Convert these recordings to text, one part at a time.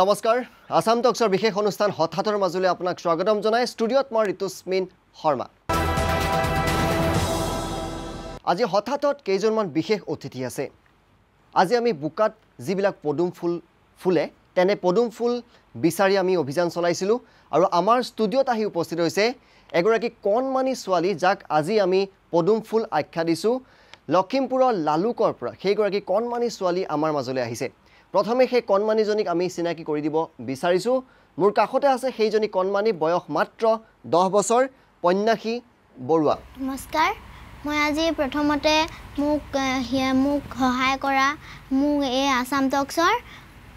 নমস্কাৰ। আছাম টক্সৰ বিশেষ অনুষ্ঠান হঠাৎৰ মাজুলী আপোনাক স্বাগতম জনাই ষ্টুডিঅ'ত মই ঋতুস্মিন শৰ্মা। আজি হঠাৎত কেইজনমান বিশেষ অতিথি আছে। আজি আমি বোকাত যিবিলাক পদুম ফুল ফুলে তেনে পদুম ফুল বিচাৰি আমি অভিযান চলাইছিলোঁ আৰু আমাৰ ষ্টুডিঅ'ত আহি উপস্থিত হৈছে এগৰাকী কণমানি ছোৱালী যাক আজি আমি পদুম ফুল আখ্যা দিছোঁ। লখিমপুৰৰ লালুকৰ পৰা সেইগৰাকী কণমানি ছোৱালী আমাৰ মাজলৈ আহিছে। প্ৰথমে সেই কণমানিজনীক আমি চিনাকি কৰি দিব বিচাৰিছোঁ। মোৰ কাষতে আছে সেইজনী কণমানি বয়স মাত্ৰ দহ বছৰ পন্যাসী বৰুৱা। নমস্কাৰ মই আজি প্ৰথমতে মোক মোক সহায় কৰা মোক এই আছাম টক্সৰ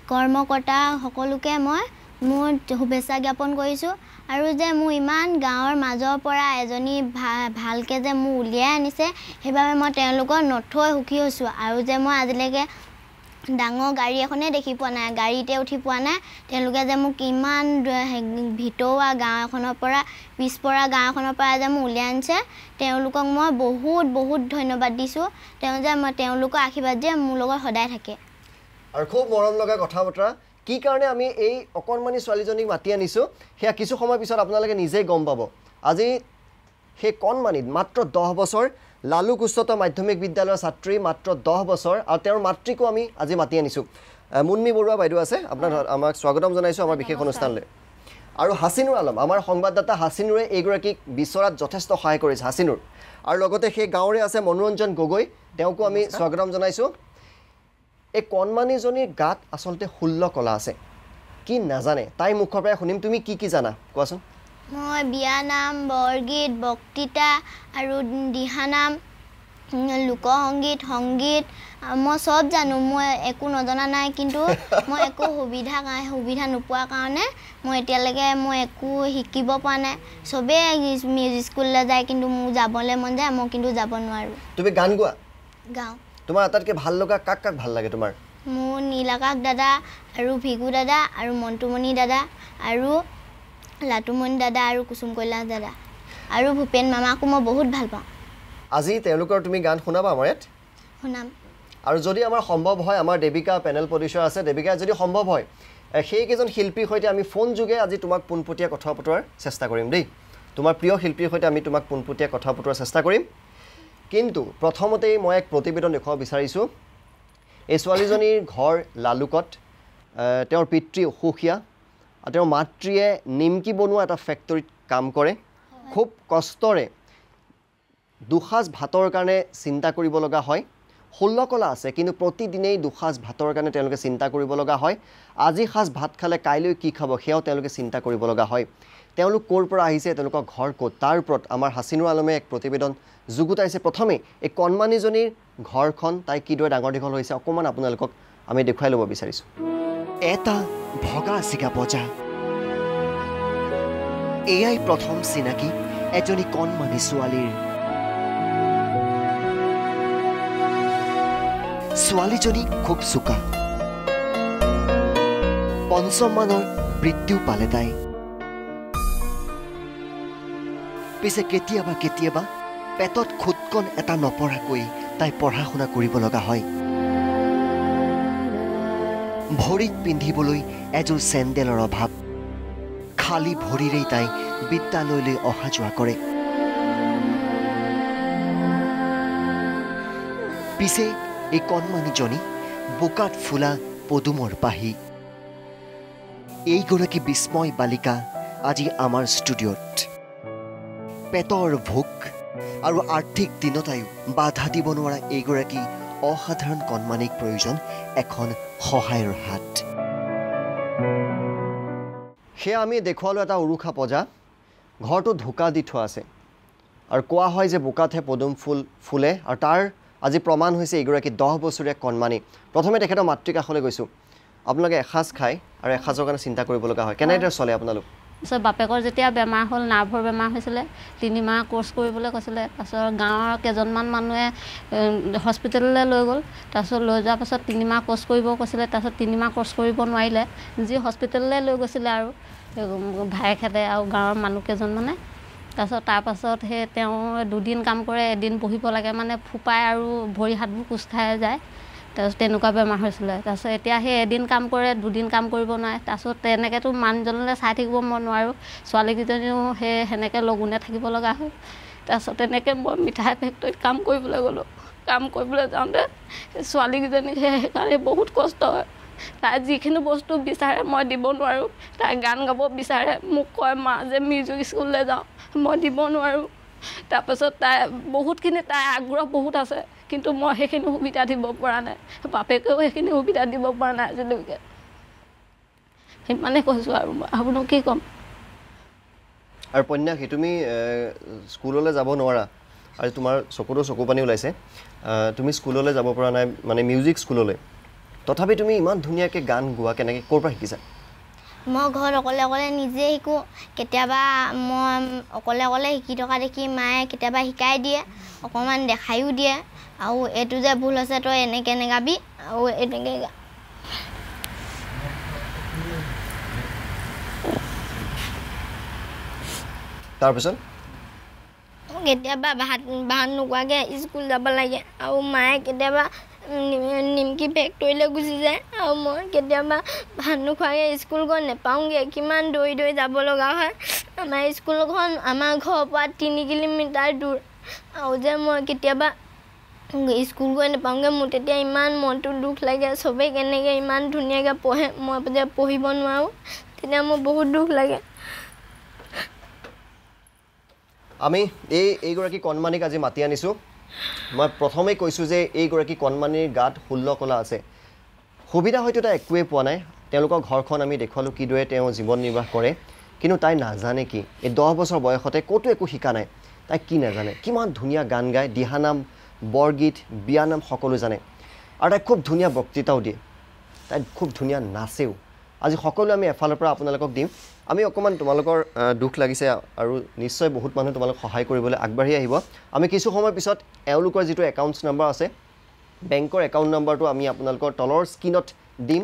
কৰ্মকৰ্তা সকলোকে মই মোৰ শুভেচ্ছা জ্ঞাপন কৰিছোঁ আৰু যে মোৰ ইমান গাঁৱৰ মাজৰ পৰা এজনী ভা ভালকৈ যে মোক উলিয়াই আনিছে সেইবাবে মই তেওঁলোকক নথৈ সুখী হৈছোঁ আৰু যে মই আজিলৈকে ডাঙৰ গাড়ী এখনেই দেখি পোৱা নাই গাড়ীতে উঠি পোৱা নাই। তেওঁলোকে যে মোক ইমান ভিতৰুৱা গাঁও এখনৰ পৰা পিছপৰা গাঁও এখনৰ পৰা যে মোক উলিয়াই আনিছে তেওঁলোকক মই বহুত বহুত ধন্যবাদ দিছোঁ। তেওঁ যে মই তেওঁলোকৰ আশীৰ্বাদ যে মোৰ লগত সদায় থাকে। আৰু খুব মৰম লগা কথা বতৰা কি কাৰণে আমি এই অকণমানি ছোৱালীজনীক মাতি আনিছোঁ সেয়া কিছু সময় পিছত আপোনালোকে নিজেই গম পাব। আজি সেই কণমানিত মাত্ৰ দহ বছৰ লালুক উচ্চতৰ মাধ্যমিক বিদ্যালয়ৰ ছাত্ৰী মাত্ৰ দহ বছৰ আৰু তেওঁৰ মাতৃকো আমি আজি মাতি আনিছোঁ। মুন্মি বৰুৱা বাইদেউ আছে আপোনাৰ আমাক স্বাগতম জনাইছোঁ আমাৰ বিশেষ অনুষ্ঠানলৈ। আৰু হাচিনুৰ আলম আমাৰ সংবাদদাতা হাচিনুৰে এইগৰাকীক বিচৰাত যথেষ্ট সহায় কৰিছে হাচিনুৰ আৰু লগতে সেই গাঁৱৰে আছে মনোৰঞ্জন গগৈ তেওঁকো আমি স্বাগতম জনাইছোঁ। এই কণমানিজনীৰ গাত আচলতে ষোল্ল কলা আছে। কি নাজানে? তাইৰ মুখৰ পৰাই শুনিম তুমি কি কি জানা? কোৱাচোন। মই বিয়ানাম বৰগীত বক্তৃতা আৰু দিহানাম লোকসংগীত সংগীত মই চব জানো মই একো নজনা নাই কিন্তু মই একো সুবিধা সুবিধা নোপোৱাৰ কাৰণে মই এতিয়ালৈকে মই একো শিকিব পৰা নাই। চবেই মিউজিক স্কুললৈ যায় কিন্তু মোৰ যাবলৈ মন যায় মই কিন্তু যাব নোৱাৰোঁ। তুমি গান গোৱা? গাওঁ। তোমাৰ আটাইতকৈ ভাল লগা কাক কাক ভাল লাগে তোমাৰ? মোৰ নীলাকাশ দাদা আৰু ভিগু দাদা আৰু মন্টুমণি দাদা আৰু লাটুমণি দাদা আৰু কুসুম কৈলাশ দাদা। আৰু ভূপেন মামাকো মই বহুত ভাল পাওঁ। আজি তেওঁলোকৰ তুমি গান শুনাবা আমাৰ ইয়াত? শুনাম। আৰু যদি আমাৰ সম্ভৱ হয় আমাৰ দেৱিকা পেনেল প্ৰডিউচাৰ আছে দেৱিকা যদি সম্ভৱ হয় সেইকেইজন শিল্পীৰ সৈতে আমি ফোন যোগে আজি তোমাক পোনপটীয়া কথা পতোৱাৰ চেষ্টা কৰিম দেই। তোমাৰ প্ৰিয় শিল্পীৰ সৈতে আমি তোমাক পোনপটীয়া কথা পতোৱাৰ চেষ্টা কৰিম। কিন্তু প্ৰথমতেই মই এক প্ৰতিবেদন দেখুৱাব বিচাৰিছোঁ। এই ছোৱালীজনীৰ ঘৰ লালুকত তেওঁৰ পিতৃ অসুখীয়া তেওঁৰ মাতৃয়ে নিমকি বনোৱা এটা ফেক্টৰীত কাম কৰে। খুব কষ্টৰে দুসাঁজ ভাতৰ কাৰণে চিন্তা কৰিব লগা হয়। ষোল্ল কলা আছে কিন্তু প্ৰতিদিনেই দুসাঁজ ভাতৰ কাৰণে তেওঁলোকে চিন্তা কৰিব লগা হয়। আজি সাঁজ ভাত খালে কাইলৈ কি খাব সেয়াও তেওঁলোকে চিন্তা কৰিব লগা হয়। তেওঁলোক ক'ৰ পৰা আহিছে তেওঁলোকৰ ঘৰ ক'ত? তাৰ ওপৰত আমাৰ হাচিনুৰ আলমে এক প্ৰতিবেদন যুগুতাইছে। প্ৰথমেই এই কণমানিজনীৰ ঘৰখন তাই কিদৰে ডাঙৰ দীঘল হৈছে অকণমান আপোনালোকক আমি দেখুৱাই ল'ব বিচাৰিছোঁ। এটা ভগা চিগা বজা। এয়াই প্ৰথম চিনাকি এজনী কণমানি ছোৱালীৰ। ছোৱালীজনী খুব চোকা। পঞ্চম মানৰ বৃত্তিও পালে তাই। পিছে কেতিয়াবা কেতিয়াবা পেটত খুটকণ এটা নপৰাকৈ তাই পঢ়া শুনা কৰিব লগা হয়। ভৰিত পিন্ধিবলৈ এযোৰ চেণ্ডেলৰ অভাৱ। খালী ভৰিৰেই তাই বিদ্যালয়লৈ অহা যোৱা কৰে। পিছে এই কণমানিজনী বোকাত ফুলা পদুমৰ পাহি। এইগৰাকী বিস্ময় বালিকা আজি আমাৰ ষ্টুডিঅ'ত। পেটৰ ভোক আৰু আৰ্থিক দীনতায়ো বাধা দিব নোৱাৰা এইগৰাকী অসাধাৰণ কণমানিক প্ৰয়োজন এখন সহায়ৰ হাত। সেয়া আমি দেখুৱালোঁ এটা উৰুষা পজা। ঘৰটো ঢোকা দি থোৱা আছে। আৰু কোৱা হয় যে বোকাতহে পদুম ফুল ফুলে আৰু তাৰ আজি প্ৰমাণ হৈছে এইগৰাকী দহ বছৰীয়া কণমানি। প্ৰথমে তেখেতৰ মাতৃ কাষলৈ গৈছোঁ। আপোনালোকে এসাঁজ খায় আৰু এসাঁজৰ কাৰণে চিন্তা কৰিব লগা হয়। কেনেদৰে চলে আপোনালোক? তাৰপিছত বাপেকৰ যেতিয়া বেমাৰ হ'ল নাৰ্ভৰ বেমাৰ হৈছিলে তিনিমাহ কোৰ্চ কৰিবলৈ কৈছিলে তাৰপিছত গাঁৱৰ কেইজনমান মানুহে হস্পিটেললৈ লৈ গ'ল। তাৰপিছত লৈ যোৱাৰ পাছত তিনিমাহ কোৰ্চ কৰিব কৈছিলে তাৰপিছত তিনিমাহ কোৰ্চ কৰিব নোৱাৰিলে। যি হস্পিটেললৈ লৈ গৈছিলে আৰু ভায়েকহেঁতে আৰু গাঁৱৰ মানুহ কেইজনমানে। তাৰপিছত তাৰপাছত সেই তেওঁ দুদিন কাম কৰে এদিন বহিব লাগে মানে ফোপাই আৰু ভৰি হাতবোৰ কোচ খাই যায়। তাৰপিছত তেনেকুৱা বেমাৰ হৈছিলে। তাৰপিছত এতিয়া সেই এদিন কাম কৰে দুদিন কাম কৰিব নোৱাৰে। তাৰপিছত তেনেকৈতো মানুহজনলৈ চাই থাকিব মই নোৱাৰোঁ। ছোৱালীকেইজনীও সেই সেনেকৈ লঘোণে থাকিব লগা হ'ল। তাৰপিছত তেনেকৈ মই মিঠাই ফেক্টৰীত কাম কৰিবলৈ গ'লোঁ। কাম কৰিবলৈ যাওঁতে ছোৱালীকেইজনী সেই সেইকাৰণে বহুত কষ্ট হয়। তাই যিখিনি বস্তু বিচাৰে মই দিব নোৱাৰোঁ। তাই গান গাব বিচাৰে মোক কয় মা যে মিউজিক স্কুললৈ যাওঁ মই দিব নোৱাৰোঁ। তাৰপাছত তাই বহুতখিনি তাই আগ্ৰহ বহুত আছে। কিন্তু মই সেইখিনি সুবিধা দিব পৰা নাই। বাপেকেও সেইখিনি সুবিধা দিব পৰা নাই আজিলৈকে। সিমানে কৈছোঁ আৰু মই। আপুনো কি ক'ম? আৰু পন্যাসী তুমি স্কুললৈ যাব নোৱাৰা। আৰু তোমাৰ চকুতো চকু পানী ওলাইছে। তুমি স্কুললৈ যাব পৰা নাই মানে মিউজিক স্কুললৈ। তথাপি তুমি ইমান ধুনীয়াকৈ গান গোৱা কেনেকৈ ক'ৰ পৰা শিকিছা? মই ঘৰত অকলে অকলে নিজে শিকোঁ। কেতিয়াবা মই অকলে অকলে শিকি থকা দেখি মায়ে কেতিয়াবা শিকাই দিয়ে অকণমান দেখায়ো দিয়ে। আৰু এইটো যে ভুল হৈছে তই এনেকৈ নেগাবি আৰু এনেকৈ গা তাৰপিছত? কেতিয়াবা ভাত ভাত নোখোৱাকৈ স্কুল যাব লাগে আৰু মায়ে কেতিয়াবা নিমকি ফেক্টৰীলৈ গুচি যায় আৰু মই কেতিয়াবা ভাত নোখোৱাকৈ স্কুল গৈ নেপাওঁগৈ কিমান দৌৰি দৌৰি যাব লগা হয়। আমাৰ স্কুলখন আমাৰ ঘৰৰ পৰা তিনি কিলোমিটাৰ দূৰ আৰু যে মই কেতিয়াবা স্কুল গৈ নাপাওঁগৈ মোৰ তেতিয়া ইমান মনটো দুখ লাগে চবেই কেনেকৈ ইমান ধুনীয়াকৈ পঢ়ে মই যে পঢ়িব নোৱাৰোঁ তেতিয়া মোৰ বহুত দুখ লাগে। আমি এই এইগৰাকী কণমানিক আজি মাতি আনিছোঁ। মই প্ৰথমেই কৈছোঁ যে এইগৰাকী কণমানিৰ গাত ষোল্ল কলা আছে। সুবিধা হয়তো তাই একোৱেই পোৱা নাই তেওঁলোকৰ ঘৰখন আমি দেখুৱালোঁ কিদৰে তেওঁ জীৱন নিৰ্বাহ কৰে কিন্তু তাই নাজানে কি। এই দহ বছৰ বয়সতে ক'তো একো শিকা নাই। তাই কি নাজানে? কিমান ধুনীয়া গান গায় দিহানাম বৰগীত বিয়ানাম সকলো জানে। আৰু তাই খুব ধুনীয়া বক্তৃতাও দিয়ে। তাই খুব ধুনীয়া নাচেও। আজি সকলোৱে আমি এফালৰ পৰা আপোনালোকক দিম। আমি অকণমান তোমালোকৰ দুখ লাগিছে আৰু নিশ্চয় বহুত মানুহ তোমালোক সহায় কৰিবলৈ আগবাঢ়ি আহিব। আমি কিছু সময়ৰ পিছত এওঁলোকৰ যিটো একাউণ্টছ নাম্বাৰ আছে বেংকৰ একাউণ্ট নাম্বাৰটো আমি আপোনালোকৰ তলৰ স্ক্ৰীণত দিম।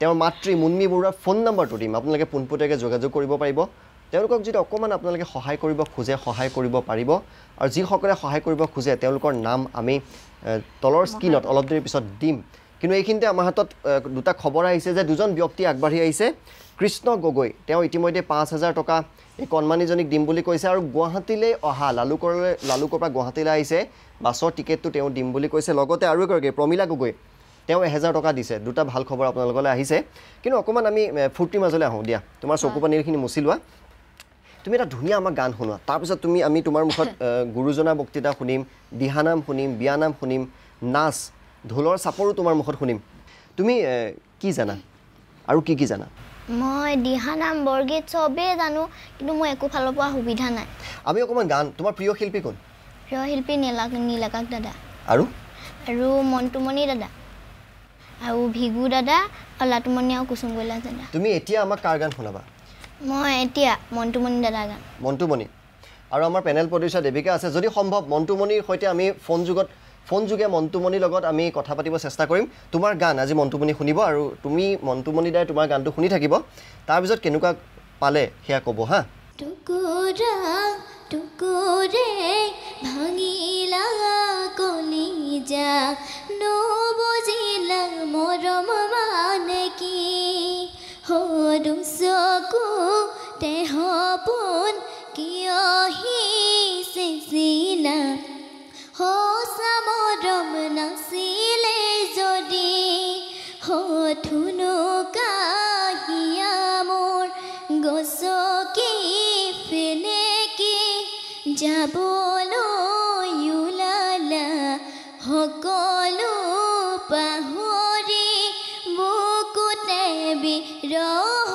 তেওঁৰ মাতৃ মুন্মী বৰুৱাৰ ফোন নাম্বাৰটো দিম। আপোনালোকে পোনপটীয়াকৈ যোগাযোগ কৰিব পাৰিব। তেওঁলোকক যদি অকণমান আপোনালোকে সহায় কৰিব খোজে সহায় কৰিব পাৰিব। আৰু যিসকলে সহায় কৰিব খোজে তেওঁলোকৰ নাম আমি তলৰ স্ক্ৰীণত অলপ দেৰিৰ পিছত দিম। কিন্তু এইখিনিতে আমাৰ হাতত দুটা খবৰ আহিছে যে দুজন ব্যক্তি আগবাঢ়ি আহিছে। কৃষ্ণ গগৈ তেওঁ ইতিমধ্যে পাঁচ হাজাৰ টকা এই কণমানিজনীক দিম বুলি কৈছে আৰু গুৱাহাটীলৈ অহা লালুকৰলৈ লালুকৰ পৰা গুৱাহাটীলৈ আহিছে। বাছৰ টিকেটটো তেওঁ দিম বুলি কৈছে। লগতে আৰু এগৰাকী প্ৰমীলা গগৈ তেওঁ এহেজাৰ টকা দিছে। দুটা ভাল খবৰ আপোনালোকলৈ আহিছে। কিন্তু অকণমান আমি ফূৰ্তিৰ মাজলৈ আহোঁ। দিয়া তোমাৰ চকু পানীৰখিনি মুচি লোৱা। তুমি এটা ধুনীয়া আমাক গান শুনোৱা। তাৰপিছত তুমি আমি তোমাৰ মুখত গুৰুজনা বক্তৃতা শুনিম দিহানাম শুনিম বিয়ানাম শুনিম নাচ ঢোলৰ চাপৰো তোমাৰ মুখত শুনিম। তুমি কি জানা? আৰু কি কি জানা? মই দিহানাম বৰগীত চবেই জানো কিন্তু মই একো ফালৰ পৰা সুবিধা নাই। আমি অকণমান গান তোমাৰ প্ৰিয় শিল্পী কোন? প্ৰিয় শিল্পী নীলা নীলাকাশ দাদা। আৰু? আৰু মন্টুমণি দাদা। আৰু ভিগু দাদা আৰু লাটুমণি আৰু কুচুম কৈলাশ দাদা। তুমি এতিয়া আমাক কাৰ গান শুনাবা? মই এতিয়া মন্টুমণি দাদাৰ গান। মণ্টুমণি আৰু আমাৰ পেনেল প্ৰডিউচাৰ দেৱিকা আছে যদি সম্ভৱ মণ্টুমণিৰ সৈতে আমি ফোন যুগত ফোন যোগে মণ্টুমণিৰ লগত আমি কথা পাতিব চেষ্টা কৰিম। তোমাৰ গান আজি মণ্টুমণি শুনিব আৰু তুমি মণ্টুমণি দাই তোমাৰ গানটো শুনি থাকিব। তাৰপিছত কেনেকুৱা পালে সেয়া ক'ব হা। টুকুৰা টুকুৰে ভাঙিলা কলিজা নবজিলা মৰম মানে কি? চকু দেহ পোন কিয় সিচিলা সঁচা মৰম নাছিলে যদি সথুনো কাহিয়া মোৰ গছকি ফেনেকি যাবলৈ 柔。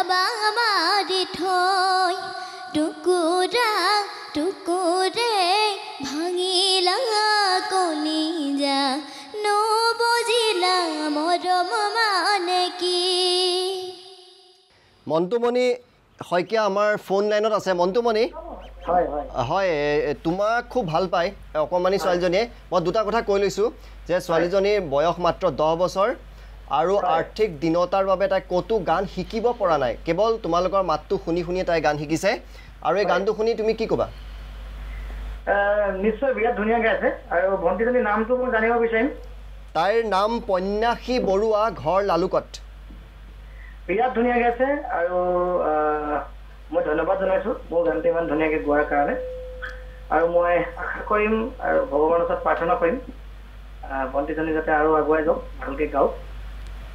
যাবা মাৰি থৈ টুকুৰা টুকুৰে ভাঙিলা কলিজা। নবজিলা মৰম মানে কি? মন্টুমণি শইকীয়া আমাৰ ফোন লাইনত আছে? মন্টুমণি? হয় তোমাক খুব ভাল পায় অকণমানি ছোৱালীজনীয়ে। মই দুটা কথা কৈ লৈছোঁ যে ছোৱালীজনীৰ বয়স মাত্ৰ দহ বছৰ আৰু আৰ্থিক দীনতাৰ বাবে তাই ক'তো গান শিকিব পৰা নাই। কেৱল তোমালোকৰ মাতটো শুনি শুনিয়ে তাই গান শিকিছে। আৰু এই গানটো শুনি তুমি কি ক'বা? নিশ্চয় বিৰাট ধুনীয়া গাইছে আৰু ভণ্টিজনীৰ নামটো মই জানিব বিচাৰিম। তাইৰ নাম পন্যাসী বৰুৱা ঘৰ লালুকত। বিৰাট ধুনীয়া গাইছে আৰু মই ধন্যবাদ জনাইছোঁ। মোৰ গানটো ইমান ধুনীয়াকৈ গোৱাৰ কাৰণে। আৰু মই আশা কৰিম আৰু ভগৱানৰ ওচৰত প্ৰাৰ্থনা কৰিম। ভণ্টিজনী যাতে আৰু আগুৱাই যাওক ভালকৈ গাওক।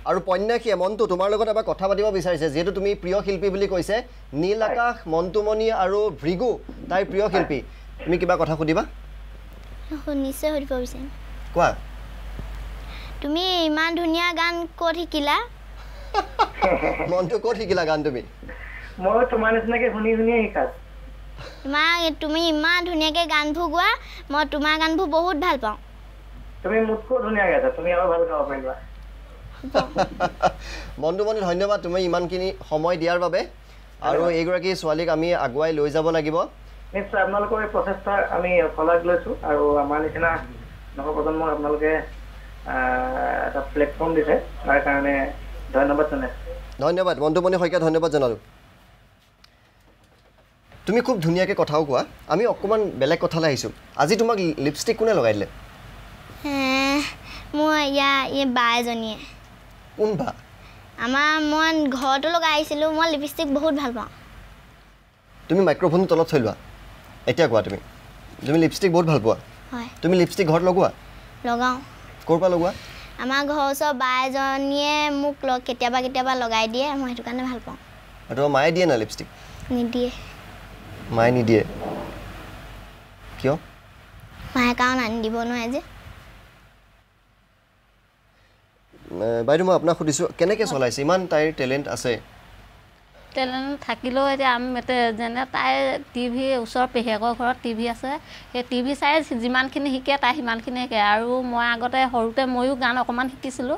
আৰু পন্যাসীয়ে মনটো তোমাৰ লগত এবাৰ কথা পাতিব বিচাৰিছে। যিহেতু তুমি প্ৰিয় শিল্পী বুলি কৈছে নীল আকাশ মন্টুমণি আৰু ভৃগু তাইৰ প্ৰিয় শিল্পী। তুমি কিবা কথা সুধিবা? নিশ্চয় সুধিব বিচাৰিম। কোৱা? তুমি ইমান ধুনীয়া গান ক'ত শিকিলা? মনটো ক'ত শিকিলা গান তুমি? মই তোমাৰ নিচিনাকৈ শুনি শুনিয়ে তোমাক তুমি ইমান ধুনীয়াকৈ গানবোৰ গোৱা মই তোমাৰ গানবোৰ বহুত ভাল পাওঁ। তুমি মোতকৈ ধুনীয়া গাইছা তুমি আৰু ভাল গাব পাৰিবা। মন্টুমণি ধন্যবাদ। তুমি ইমানখিনি সময় দিয়াৰ বাবে। আৰু এইগৰাকী ছোৱালীক আমি আগুৱাই লৈ যাব লাগিব। নিশ্চয় আপোনালোকৰ এই প্ৰচেষ্টা আমি শলাগ লৈছোঁ। আৰু আমাৰ নিচিনা নৱপ্ৰজন্মক আপোনালোকে এটা প্লেটফৰ্ম দিছে। তাৰ কাৰণে ধন্যবাদ জনাইছোঁ। ধন্যবাদ। মন্টুমণি শইকীয়া ধন্যবাদ জনালোঁ। তুমি খুব ধুনীয়াকৈ কথাও কোৱা। আমি অকণমান বেলেগ কথালৈ আহিছোঁ। আজি তোমাক লিপষ্টিক কোনে লগাই দিলে? মোৰ ইয়াৰ বা এজনীয়ে। কোন বা আমাৰ মই ঘৰতো লগাই আহিছিলোঁ মই লিপষ্টিক বহুত ভাল পাওঁ। তুমি মাইক্ৰফোনটো তলত থৈ লোৱা। এতিয়া কোৱা তুমি। তুমি লিপষ্টিক বহুত ভাল পোৱা। হয়। তুমি লিপষ্টিক ঘৰত লগোৱা? লগাওঁ। ক'ৰ পৰা লগোৱা? আমাৰ ঘৰৰ ওচৰৰ বা এজনীয়ে মোক কেতিয়াবা কেতিয়াবা লগাই দিয়ে মই সেইটো কাৰণে ভাল পাওঁ। আৰু তোমাৰ মায়ে দিয়ে না লিপষ্টিক নিদিয়ে। মায়ে নিদিয়ে। কিয়? মায়ে কাৰণ আনি দিব নোৱাৰে যে এ, বাইদেউ মই আপোনাক সুধিছোঁ কেনেকৈ চলাইছে? ইমান তাইৰ টেলেণ্ট আছে। টেলেণ্ট থাকিলেও এতিয়া আমি যেনে তাই টিভি ওচৰৰ পেহীয়েকৰ ঘৰত টিভি আছে সেই টিভি চাই যিমানখিনি শিকে তাই সিমানখিনি শিকে। আৰু মই আগতে সৰুতে ময়ো গান অকণমান শিকিছিলোঁ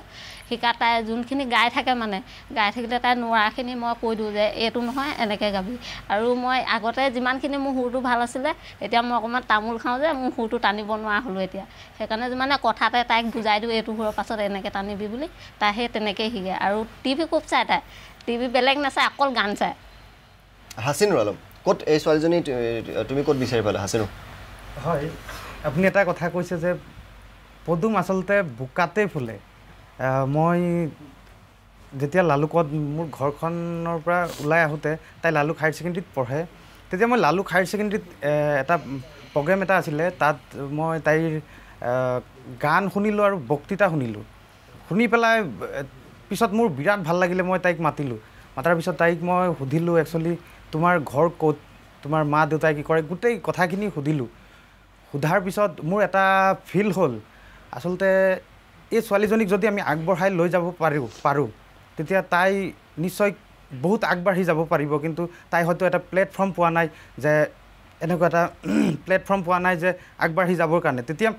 শিকা তাই যোনখিনি গাই থাকে মানে গাই থাকিলে তাই নোৱাৰাখিনি মই কৈ দিওঁ যে এইটো নহয় এনেকৈ গাবি। আৰু মই আগতে যিমানখিনি মোৰ সুৰটো ভাল আছিলে এতিয়া মই অকণমান তামোল খাওঁ যে মোৰ সুৰটো টানিব নোৱাৰা হ'লোঁ এতিয়া। সেইকাৰণে মানে কথাতে তাইক বুজাই দিওঁ এইটো সুৰৰ পাছত এনেকৈ টানিবি বুলি তাই সেই তেনেকৈয়ে শিকে। আৰু টিভি খুব চাই তাই। টিভি বেলেগ নাচায় অকল গান চায়। হাচিনুৰ আলম ক'ত এই ছোৱালীজনী তুমি ক'ত বিচাৰি পালা হাচিনুৰ হয় আপুনি এটা কথা কৈছে যে পদুম আচলতে বোকাতে ফুলে। মই যেতিয়া লালুকত মোৰ ঘৰখনৰ পৰা ওলাই আহোঁতে তাই লালুক হায়াৰ ছেকেণ্ডেৰীত পঢ়ে। তেতিয়া মই লালুক হায়াৰ ছেকেণ্ডেৰীত এটা প্ৰগ্ৰেম এটা আছিলে তাত মই তাইৰ গান শুনিলোঁ আৰু বক্তৃতা শুনিলোঁ। শুনি পেলাই পিছত মোৰ বিৰাট ভাল লাগিলে মই তাইক মাতিলোঁ। মাতাৰ পিছত তাইক মই সুধিলোঁ একচুৱেলি তোমাৰ ঘৰ ক'ত? তোমাৰ মা দেউতাই কি কৰে? গোটেই কথাখিনি সুধিলোঁ। সোধাৰ পিছত মোৰ এটা ফিল হ'ল। আচলতে এই ছোৱালীজনীক যদি আমি আগবঢ়াই লৈ যাব পাৰোঁ পাৰোঁ তেতিয়া তাই নিশ্চয় বহুত আগবাঢ়ি যাব পাৰিব। কিন্তু তাই হয়তো এটা প্লেটফৰ্ম পোৱা নাই যে এনেকুৱা এটা প্লেটফৰ্ম পোৱা নাই যে আগবাঢ়ি যাবৰ কাৰণে। তেতিয়া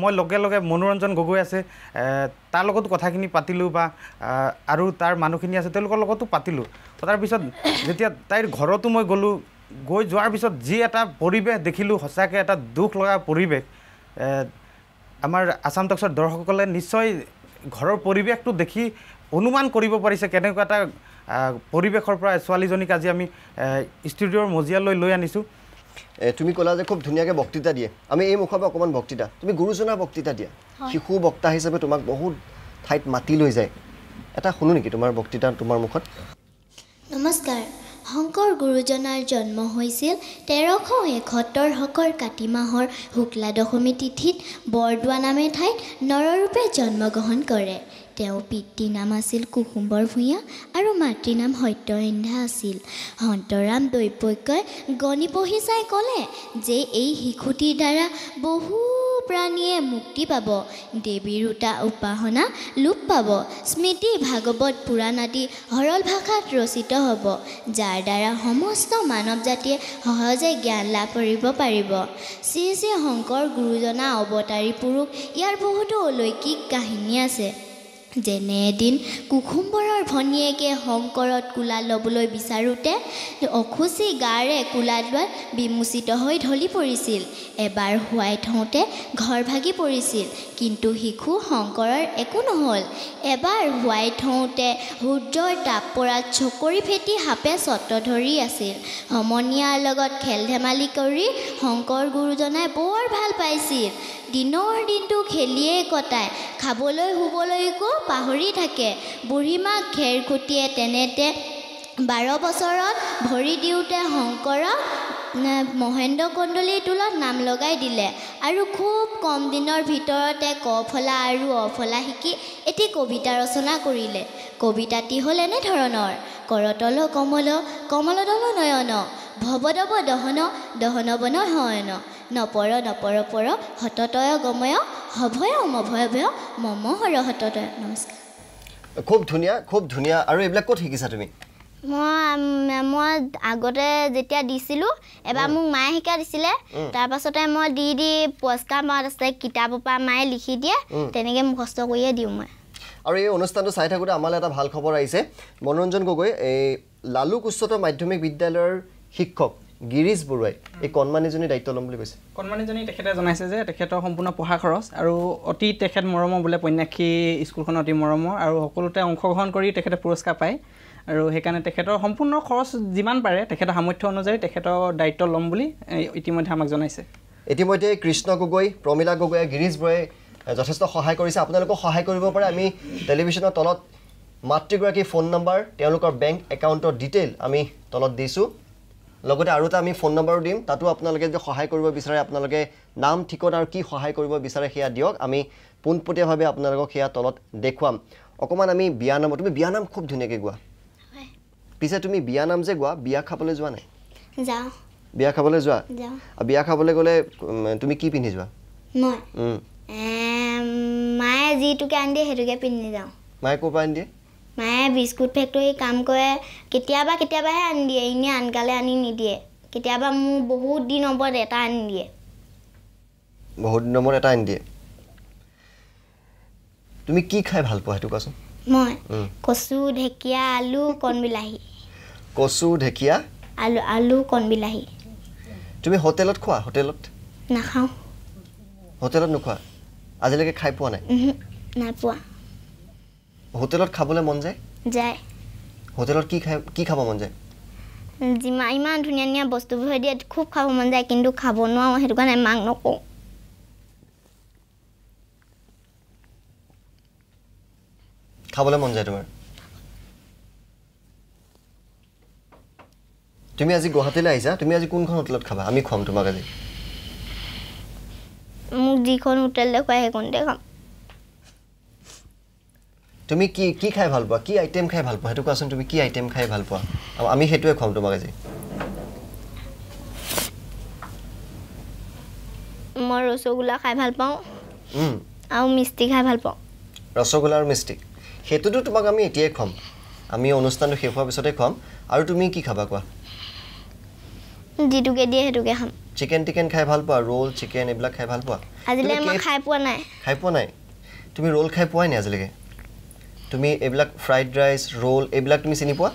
মই লগে লগে মনোৰঞ্জন গগৈ আছে তাৰ লগতো কথাখিনি পাতিলোঁ বা আৰু তাৰ মানুহখিনি আছে তেওঁলোকৰ লগতো পাতিলোঁ। পতাৰ পিছত যেতিয়া তাইৰ ঘৰতো মই গ'লোঁ গৈ যোৱাৰ পিছত যি এটা পৰিৱেশ দেখিলোঁ সঁচাকৈ এটা দুখ লগা পৰিৱেশ আমাৰ আছাম টক্সৰ দৰ্শকসকলে নিশ্চয় ঘৰৰ পৰিৱেশটো দেখি অনুমান কৰিব পাৰিছে কেনেকুৱা এটা পৰিৱেশৰ পৰা ছোৱালীজনীক আজি আমি ষ্টুডিঅ'ৰ মজিয়ালৈ লৈ আনিছোঁ। তুমি ক'লা যে খুব ধুনীয়াকৈ বক্তৃতা দিয়ে। আমি এই মুখৰ পৰা অকণমান বক্তৃতা। তুমি গুৰুজনাৰ বক্তৃতা দিয়া। শিশু বক্তা হিচাপে তোমাক বহুত ঠাইত মাতি লৈ যায়। এটা শুনো নেকি তোমাৰ বক্তৃতা তোমাৰ মুখত? নমস্কাৰ। শংকৰ গুৰুজনাৰ জন্ম হৈছিল তেৰশ এসত্তৰ শকৰ কাতি মাহৰ শুক্লা দশমী তিথিত বৰদোৱা নামে ঠাইত নৰৰূপে জন্মগ্ৰহণ কৰে। তেওঁৰ পিতৃৰ নাম আছিল কুসুম্বৰ ভূঞা আৰু মাতৃৰ নাম সত্যৰন্ধা আছিল। সন্তৰাম দৈপক্যই গণি পঢ়ি চাই ক'লে যে এই শিশুটিৰ দ্বাৰা বহু প্ৰাণীয়ে মুক্তি পাব দেৱীৰ উতা উপাসনা লোপ পাব স্মৃতি ভাগৱত পুৰাণ আদি সৰল ভাষাত ৰচিত হ'ব যাৰ দ্বাৰা সমস্ত মানৱ জাতিয়ে সহজে জ্ঞান লাভ কৰিব পাৰিব। শ্ৰী শ্ৰী শংকৰ গুৰুজনা অৱতাৰী পুৰুষ ইয়াৰ বহুতো অলৌকিক কাহিনী আছে। যেনে এদিন কুসুম্বৰৰ ভনীয়েকে শংকৰত কোলা ল'বলৈ বিচাৰোঁতে অখুচি গাৰে কোলা বিমোচিত হৈ ঢলি পৰিছিল। এবাৰ শুৱাই থওঁতে ঘৰ ভাগি পৰিছিল কিন্তু শিশু শংকৰৰ একো নহ'ল। এবাৰ শুৱাই থওঁতে সূৰ্যৰ তাপ পৰাত চকৰি ফেটি সাপে চত্ৰ ধৰি আছিল। সমনীয়াৰ লগত খেল ধেমালি কৰি শংকৰ গুৰুজনাই বৰ ভাল পাইছিল। দিনৰ দিনটো খেলিয়েই কটায় খাবলৈ শুবলৈকো পাহৰি থাকে। বুঢ়ীমাক খেৰখুটিয়ে তেনেতে বাৰ বছৰত ভৰি দিওঁতে শংকৰক মহেন্দ্ৰ কন্দলীৰ টোলত নাম লগাই দিলে আৰু খুব কম দিনৰ ভিতৰতে ক ফলা আৰু অফলা শিকি এটি কবিতা ৰচনা কৰিলে। কবিতাটি হ'ল এনেধৰণৰ কৰতল কমল কমলদল নয়ন ভৱদৱ দহন দহন বন হয়ন নপৰ নপৰ পৰ হততয় গময় সভয় মভয় ভয় মম হৰ হততয়। নমস্কাৰ। খুব ধুনীয়া খুব ধুনীয়া। আৰু এইবিলাক ক'ত শিকিছা তুমি? মই মই আগতে যেতিয়া দিছিলোঁ এবাৰ মোক মায়ে শিকাই দিছিলে। তাৰপাছতে মই দি দি পুৰস্কাৰ মত আছে কিতাপৰ পৰা মায়ে লিখি দিয়ে। তেনেকৈ মুখস্থ কৰিয়ে দিওঁ মই। আৰু এই অনুষ্ঠানটো চাই থাকোঁতে আমালৈ এটা ভাল খবৰ আহিছে। মনোৰঞ্জন গগৈ এই লালুক উচ্চতৰ মাধ্যমিক বিদ্যালয়ৰ শিক্ষক। গিৰিশ বৰুৱাই এই কণমানিজনী দায়িত্ব ল'ম বুলি কৈছে। কণমানিজনী তেখেতে জনাইছে যে তেখেতৰ সম্পূৰ্ণ পঢ়া খৰচ আৰু অতি তেখেত মৰমৰ বোলে পন্যাসী স্কুলখন অতি মৰমৰ আৰু সকলোতে অংশগ্ৰহণ কৰি তেখেতে পুৰস্কাৰ পায়। আৰু সেইকাৰণে তেখেতৰ সম্পূৰ্ণ খৰচ যিমান পাৰে তেখেতৰ সামৰ্থ্য অনুযায়ী তেখেতৰ দায়িত্ব ল'ম বুলি ইতিমধ্যে আমাক জনাইছে। ইতিমধ্যে কৃষ্ণ গগৈ প্ৰমীলা গগৈ গিৰিশ বৰুৱাই যথেষ্ট সহায় কৰিছে। আপোনালোকক সহায় কৰিব পাৰে। আমি টেলিভিশ্যনৰ তলত মাতৃগৰাকীৰ ফোন নম্বৰ তেওঁলোকৰ বেংক একাউণ্টৰ ডিটেইল আমি তলত দিছোঁ। লগতে আৰু এটা আমি ফোন নম্বৰো দিম। তাতো আপোনালোকে যদি সহায় কৰিব বিচাৰে আপোনালোকে নাম ঠিকনা আৰু কি সহায় কৰিব বিচাৰে সেয়া দিয়ক। আমি পোনপটীয়াভাৱে আপোনালোকক সেয়া তলত দেখুৱাম। অকণমান আমি বিয়ানামৰ তুমি বিয়ানাম খুব ধুনীয়াকৈ গোৱা। পিছে তুমি বিয়ানাম যে গোৱা বিয়া খাবলৈ যোৱা নাই? যাওঁ। বিয়া খাবলৈ যোৱা? যাওঁ। বিয়া খাবলৈ গ'লে তুমি কি পিন্ধি যোৱা? মই? মায়ে যিটোকে আনি দিয়ে সেইটোকে পিন্ধি যাওঁ। মায়ে ক'ৰ পৰা আনি দিয়ে? মায়ে বিস্কুট ফেক্টৰী কাম কৰে কেতিয়াবা কেতিয়াবাহে আনি দিয়ে এনেই আনকালে আনি নিদিয়ে। কেতিয়াবা মোৰ বহুত দিন ওপৰত এটা আনি দিয়ে। বহুত দিনৰ মূৰত এটা আনি দিয়ে? তুমি কি খাই ভাল পোৱা সেইটো কোৱাচোন? মই। কচু ঢেকীয়া আলু কণ বিলাহী কচু ঢেকীয়া? আলু আলু কণ বিলাহী তুমি হোটেলত খোৱা? হোটেলত? নাখাওঁ। হোটেলত নোখোৱা? আজিলৈকে খাই পোৱা নাই? নাই পোৱা। হোটেলত খাবলৈ মন যায়? যায়। হোটেলত কি খাই কি খাব মন যায়? যিমান ইমান ধুনীয়া ধুনীয়া বস্তুবোৰ দিয়ে খুব খাব মন যায় কিন্তু খাব নোৱাৰোঁ সেইটো কাৰণে মাক নকওঁ। খাবলৈ মন যায় তোমাৰ? তুমি আজি গুৱাহাটীলৈ আহিছা তুমি আজি কোনখন হোটেলত খাবা? আমি খুৱাম তোমাক আজি। মোক যিখন হোটেল দেখুৱাই সেইখনতে খাম। তুমি কি কি খাই ভাল পোৱা? কি আইটেম খাই ভাল পোৱা? সেইটো কোৱাচোন তুমি কি আইটেম খাই ভাল পোৱা? আমি সেইটোৱে খুৱাম তোমাক আজি। মই ৰসগোল্লা খাই ভাল পাওঁ। আৰু মিষ্টি খাই ভাল পাওঁ। ৰসগোল্লা আৰু মিষ্টি। সেইটোতো তোমাক আমি এতিয়াই খুৱাম। আমি অনুষ্ঠানটো শেষ হোৱাৰ পিছতে খুৱাম। আৰু তুমি কি খাবা কোৱা? যিটোকে দিয়ে সেইটোকে খাম। চিকেন টিকেন খাই ভাল পোৱা? ৰোল চিকেন এইবিলাক খাই ভাল পোৱা? মই খাই পোৱা নাই। খাই পোৱা নাই? তুমি ৰোল খাই পোৱাই নাই আজিলৈকে? তুমি এইবিলাক ফ্ৰাইড ৰাইচ ৰোল এইবিলাক তুমি চিনি পোৱা?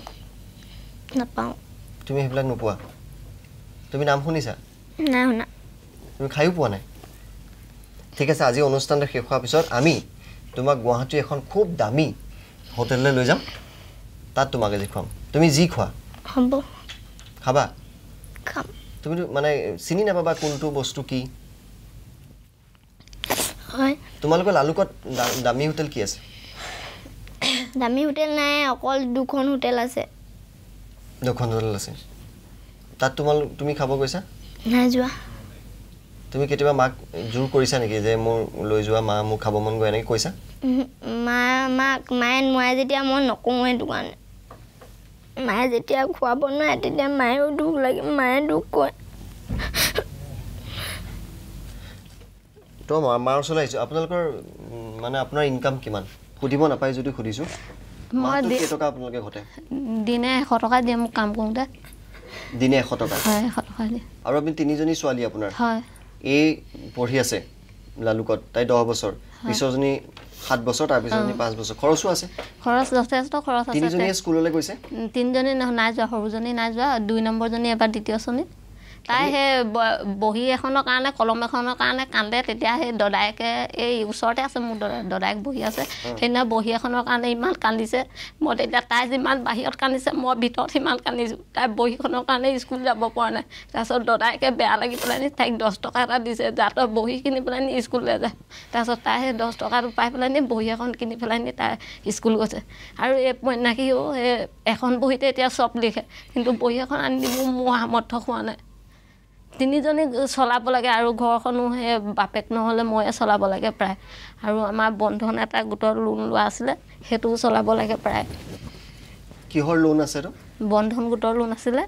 নাপাওঁ। তুমি সেইবিলাক নোপোৱা? তুমি নাম শুনিছা? নাই শুনা। তুমি খায়ো পোৱা নাই? ঠিক আছে আজি অনুষ্ঠানটো শেষ হোৱাৰ পিছত আমি তোমাক গুৱাহাটীৰ এখন খুব দামী হোটেললৈ লৈ যাম। তাত তোমাক আজি খুৱাম তুমি যি খোৱা? হ'ব। খাবা? খাম। তুমিতো মানে চিনি নাপাবা কোনটো বস্তু কি? হয়। তোমালোকৰ লালুকত দামী হোটেল কি আছে? দামী হোটেল নাই অকল দুখন হোটেল আছে। দুখন হোটেল আছে। তাত তোমালোক তুমি খাব গৈছা? নাই যোৱা। তুমি কেতিয়াবা মাক জোৰ কৰিছা নেকি যে মোৰ লৈ যোৱা মা মোক খাব মন গৈ এনেকৈ কৈছা? মা মাক মায়ে নোৱাৰে যেতিয়া মই নকওঁ সেইটো কাৰণে মায়ে যেতিয়া খুৱাব নোৱাৰে তেতিয়া মায়েও দুখ লাগে মায়ে দুখ কৰে। তো মাৰ ওচৰলৈ আহিছোঁ। আপোনালোকৰ মানে আপোনাৰ ইনকাম কিমান? সুধিব নাপায় যদি সুধিছোঁ। মই মাহটোত দি- কেইটকা আপোনালোকে ঘটে? দিনে এশ টকা দিয়ে মোক কাম কৰোঁতে। দিনে এশ টকা? হয় এশ টকা দিয়ে। আৰু আপুনি তিনিজনী ছোৱালী আপোনাৰ? হয়। এই পঢ়ি আছে লালুকত তাই দহ বছৰ। পিছৰজনী সাত বছৰ তাৰ পিছৰজনী পাঁচ বছৰ। খৰচো আছে? খৰচ যথেষ্ট খৰচ আছে তিনিজনীয়ে স্কুললৈ গৈছে? উম, তিনিজনী নহয় নাই যোৱা সৰুজনী নাই যোৱা দুই নম্বৰজনী এবাৰ দ্বিতীয় শ্ৰেণীত। তাই সেই বহী এখনৰ কাৰণে কলম এখনৰ কাৰণে কান্দে। তেতিয়া সেই দদায়েকে এই ওচৰতে আছে মোৰ দদা দদায়েক বহি আছে। সেইদিনা বহী এখনৰ কাৰণে ইমান কান্দিছে। মই তেতিয়া তাই যিমান বাহিৰত কান্দিছে মই ভিতৰত সিমান কান্দিছোঁ। তাই বহীখনৰ কাৰণে স্কুল যাব পৰা নাই। তাৰপিছত দদায়েকে বেয়া লাগি পেলাই নি তাইক দহ টকা এটা দিছে। যাতৰ বহী কিনি পেলাই নি স্কুললৈ যায়। তাৰপিছত তাই সেই দহ টকাটো পাই পেলাই নি বহী এখন কিনি পেলাই নি তাই স্কুল গৈছে। আৰু এই উপন্যাসীও সেই এখন বহীতে এতিয়া চব লিখে। কিন্তু বহী এখন আনি দিব মোৰ সামৰ্থ্য হোৱা নাই। তিনিজনী চলাব লাগে আৰু ঘৰখনো সেই বাপেক নহ'লে ময়ে চলাব লাগে প্ৰায়। আৰু আমাৰ বন্ধন এটা গোটৰ লোন লোৱা আছিলে সেইটোও চলাব লাগে প্ৰায়। কিহৰ লোন আছে বন্ধন গোটৰ লোন আছিলে।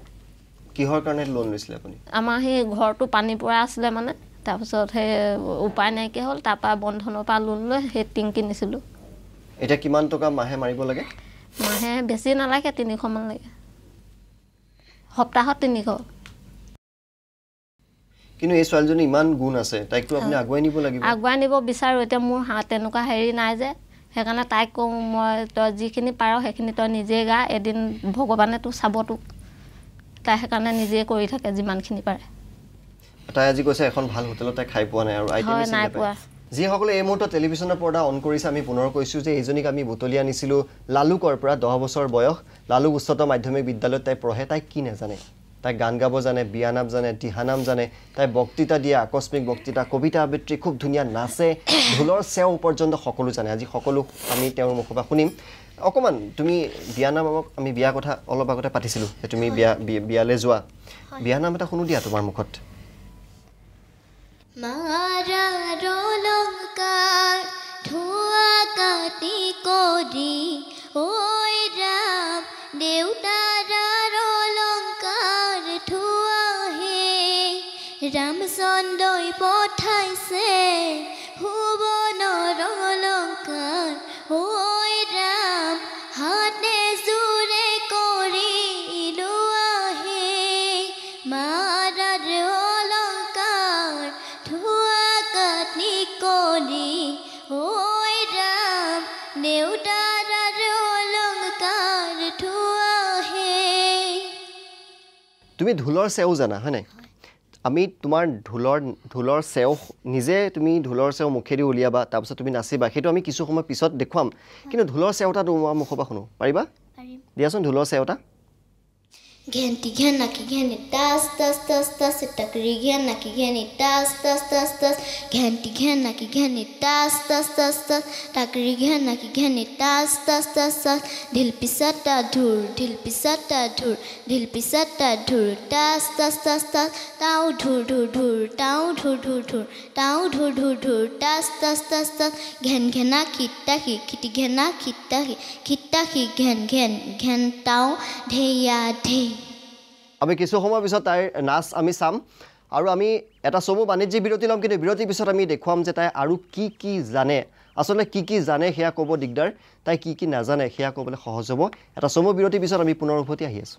কিহৰ কাৰণে লোন লৈছিলে আপুনি? আমাৰ সেই ঘৰটো পানী পৰা আছিলে মানে তাৰপিছত সেই উপায় নাইকিয়া হ'ল তাৰপৰা বন্ধনৰ পৰা লোন লৈ সেই টিং কিনিছিলোঁ। এতিয়া কিমান টকা মাহে মাৰিব লাগে? মাহে বেছি নালাগে তিনিশমান লাগে। সপ্তাহত তিনিশ। কিন্তু এই ছোৱালীজনী ইমান গুণ আছে তাইকতো আপুনি আগুৱাই নিব লাগিব। আগুৱাই নিব বিচাৰোঁ এতিয়া মোৰ হা তেনেকুৱা হেৰি নাই যে সেইকাৰণে তাইক কওঁ মই তই যিখিনি পাৰ সেইখিনি তই নিজেই গা এদিন ভগৱানে তোক চাব তোক। তাই সেইকাৰণে নিজেই কৰি থাকে যিমানখিনি পাৰে। তাই আজি কৈছে এখন ভাল হোটেলত তাই খাই পোৱা নাই আৰু নাই পোৱা। যিসকলে এই মুহূৰ্তত টেলিভিশ্যনৰ পৰ্দা অন কৰিছে আমি পুনৰ কৈছোঁ যে এইজনীক আমি বুটলি আনিছিলোঁ লালুকৰ পৰা দহ বছৰ বয়স। লালুক উচ্চতৰ মাধ্যমিক বিদ্যালয়ত তাই পঢ়ে তাই কি নাজানে? তাই গান গাব জানে বিয়ানাম জানে দিহানাম জানে তাই বক্তৃতা দিয়ে আকস্মিক বক্তৃতা কবিতা আবৃত্তি খুব ধুনীয়া নাচে ঢোলৰ চেও পৰ্যন্ত সকলো জানে। আজি সকলো আমি তেওঁৰ মুখৰ পৰা শুনিম। অকণমান তুমি বিয়ানামক আমি বিয়া কথা অলপ আগতে পাতিছিলোঁ যে তুমি বিয়া বিয়ালৈ যোৱা। বিয়ানাম এটা শুনো দিয়া তোমাৰ মুখত। মাৰাৰ অলংকাৰ ধোৱা কাটি কৰি ঐ ৰাম দেউতাৰ ৰামচন্দ্ৰই পঠাইছে ভুৱনৰ অলংকাৰ ঐ ৰাম হাতে জোৰে কৰি লোৱাহে মাৰাৰ অলংকাৰ ধোৱা কাটি কৰি ঐ ৰাম দেউতাৰ অলংকাৰ ধোৱাহে তুমি ঢোলৰ চেও জানা হয় নাই আমি তোমাৰ ঢোলৰ ঢোলৰ চেও নিজে তুমি ঢোলৰ চেও মুখেদি উলিয়াবা তাৰপিছত তুমি নাচিবা সেইটো আমি কিছু সময় পিছত দেখুৱাম। কিন্তু ঢোলৰ চেওটা তোমাৰ মুখৰ পৰা শুনো পাৰিবা? দিয়াচোন ঢোলৰ घेनती घेना की घेने टस टस टस टस टकरी घेना की घेने टस टस टस टस घेनती घेना की घेने टस टस टस टस टकरी घेना की घेने टस टस टस टस ढिल पिसटा धूर ढिल पिसटा धूर ढिल पिसटा धूर टस टस टस टस ताऊ धूर धूर धूर ताऊ धूर धूर धूर ताऊ धूर धूर धूर टस टस टस टस घेन घेना खिट्टा की खिटी घेना खिट्टा की खिट्टा की घेन घेन घेन ताऊ ढेया ढे আমি কিছু সময়ৰ পিছত তাইৰ নাচ আমি চাম। আৰু আমি এটা চমু বাণিজ্যিক বিৰতি ল'ম কিন্তু বিৰতিৰ পিছত আমি দেখুৱাম যে তাই আৰু কি কি জানে। আচলতে কি কি জানে সেয়া ক'ব দিগদাৰ। তাই কি কি নাজানে সেয়া ক'বলৈ সহজ হ'ব। এটা চমু বিৰতিৰ পিছত আমি পুনৰ উভতি আহি আছোঁ।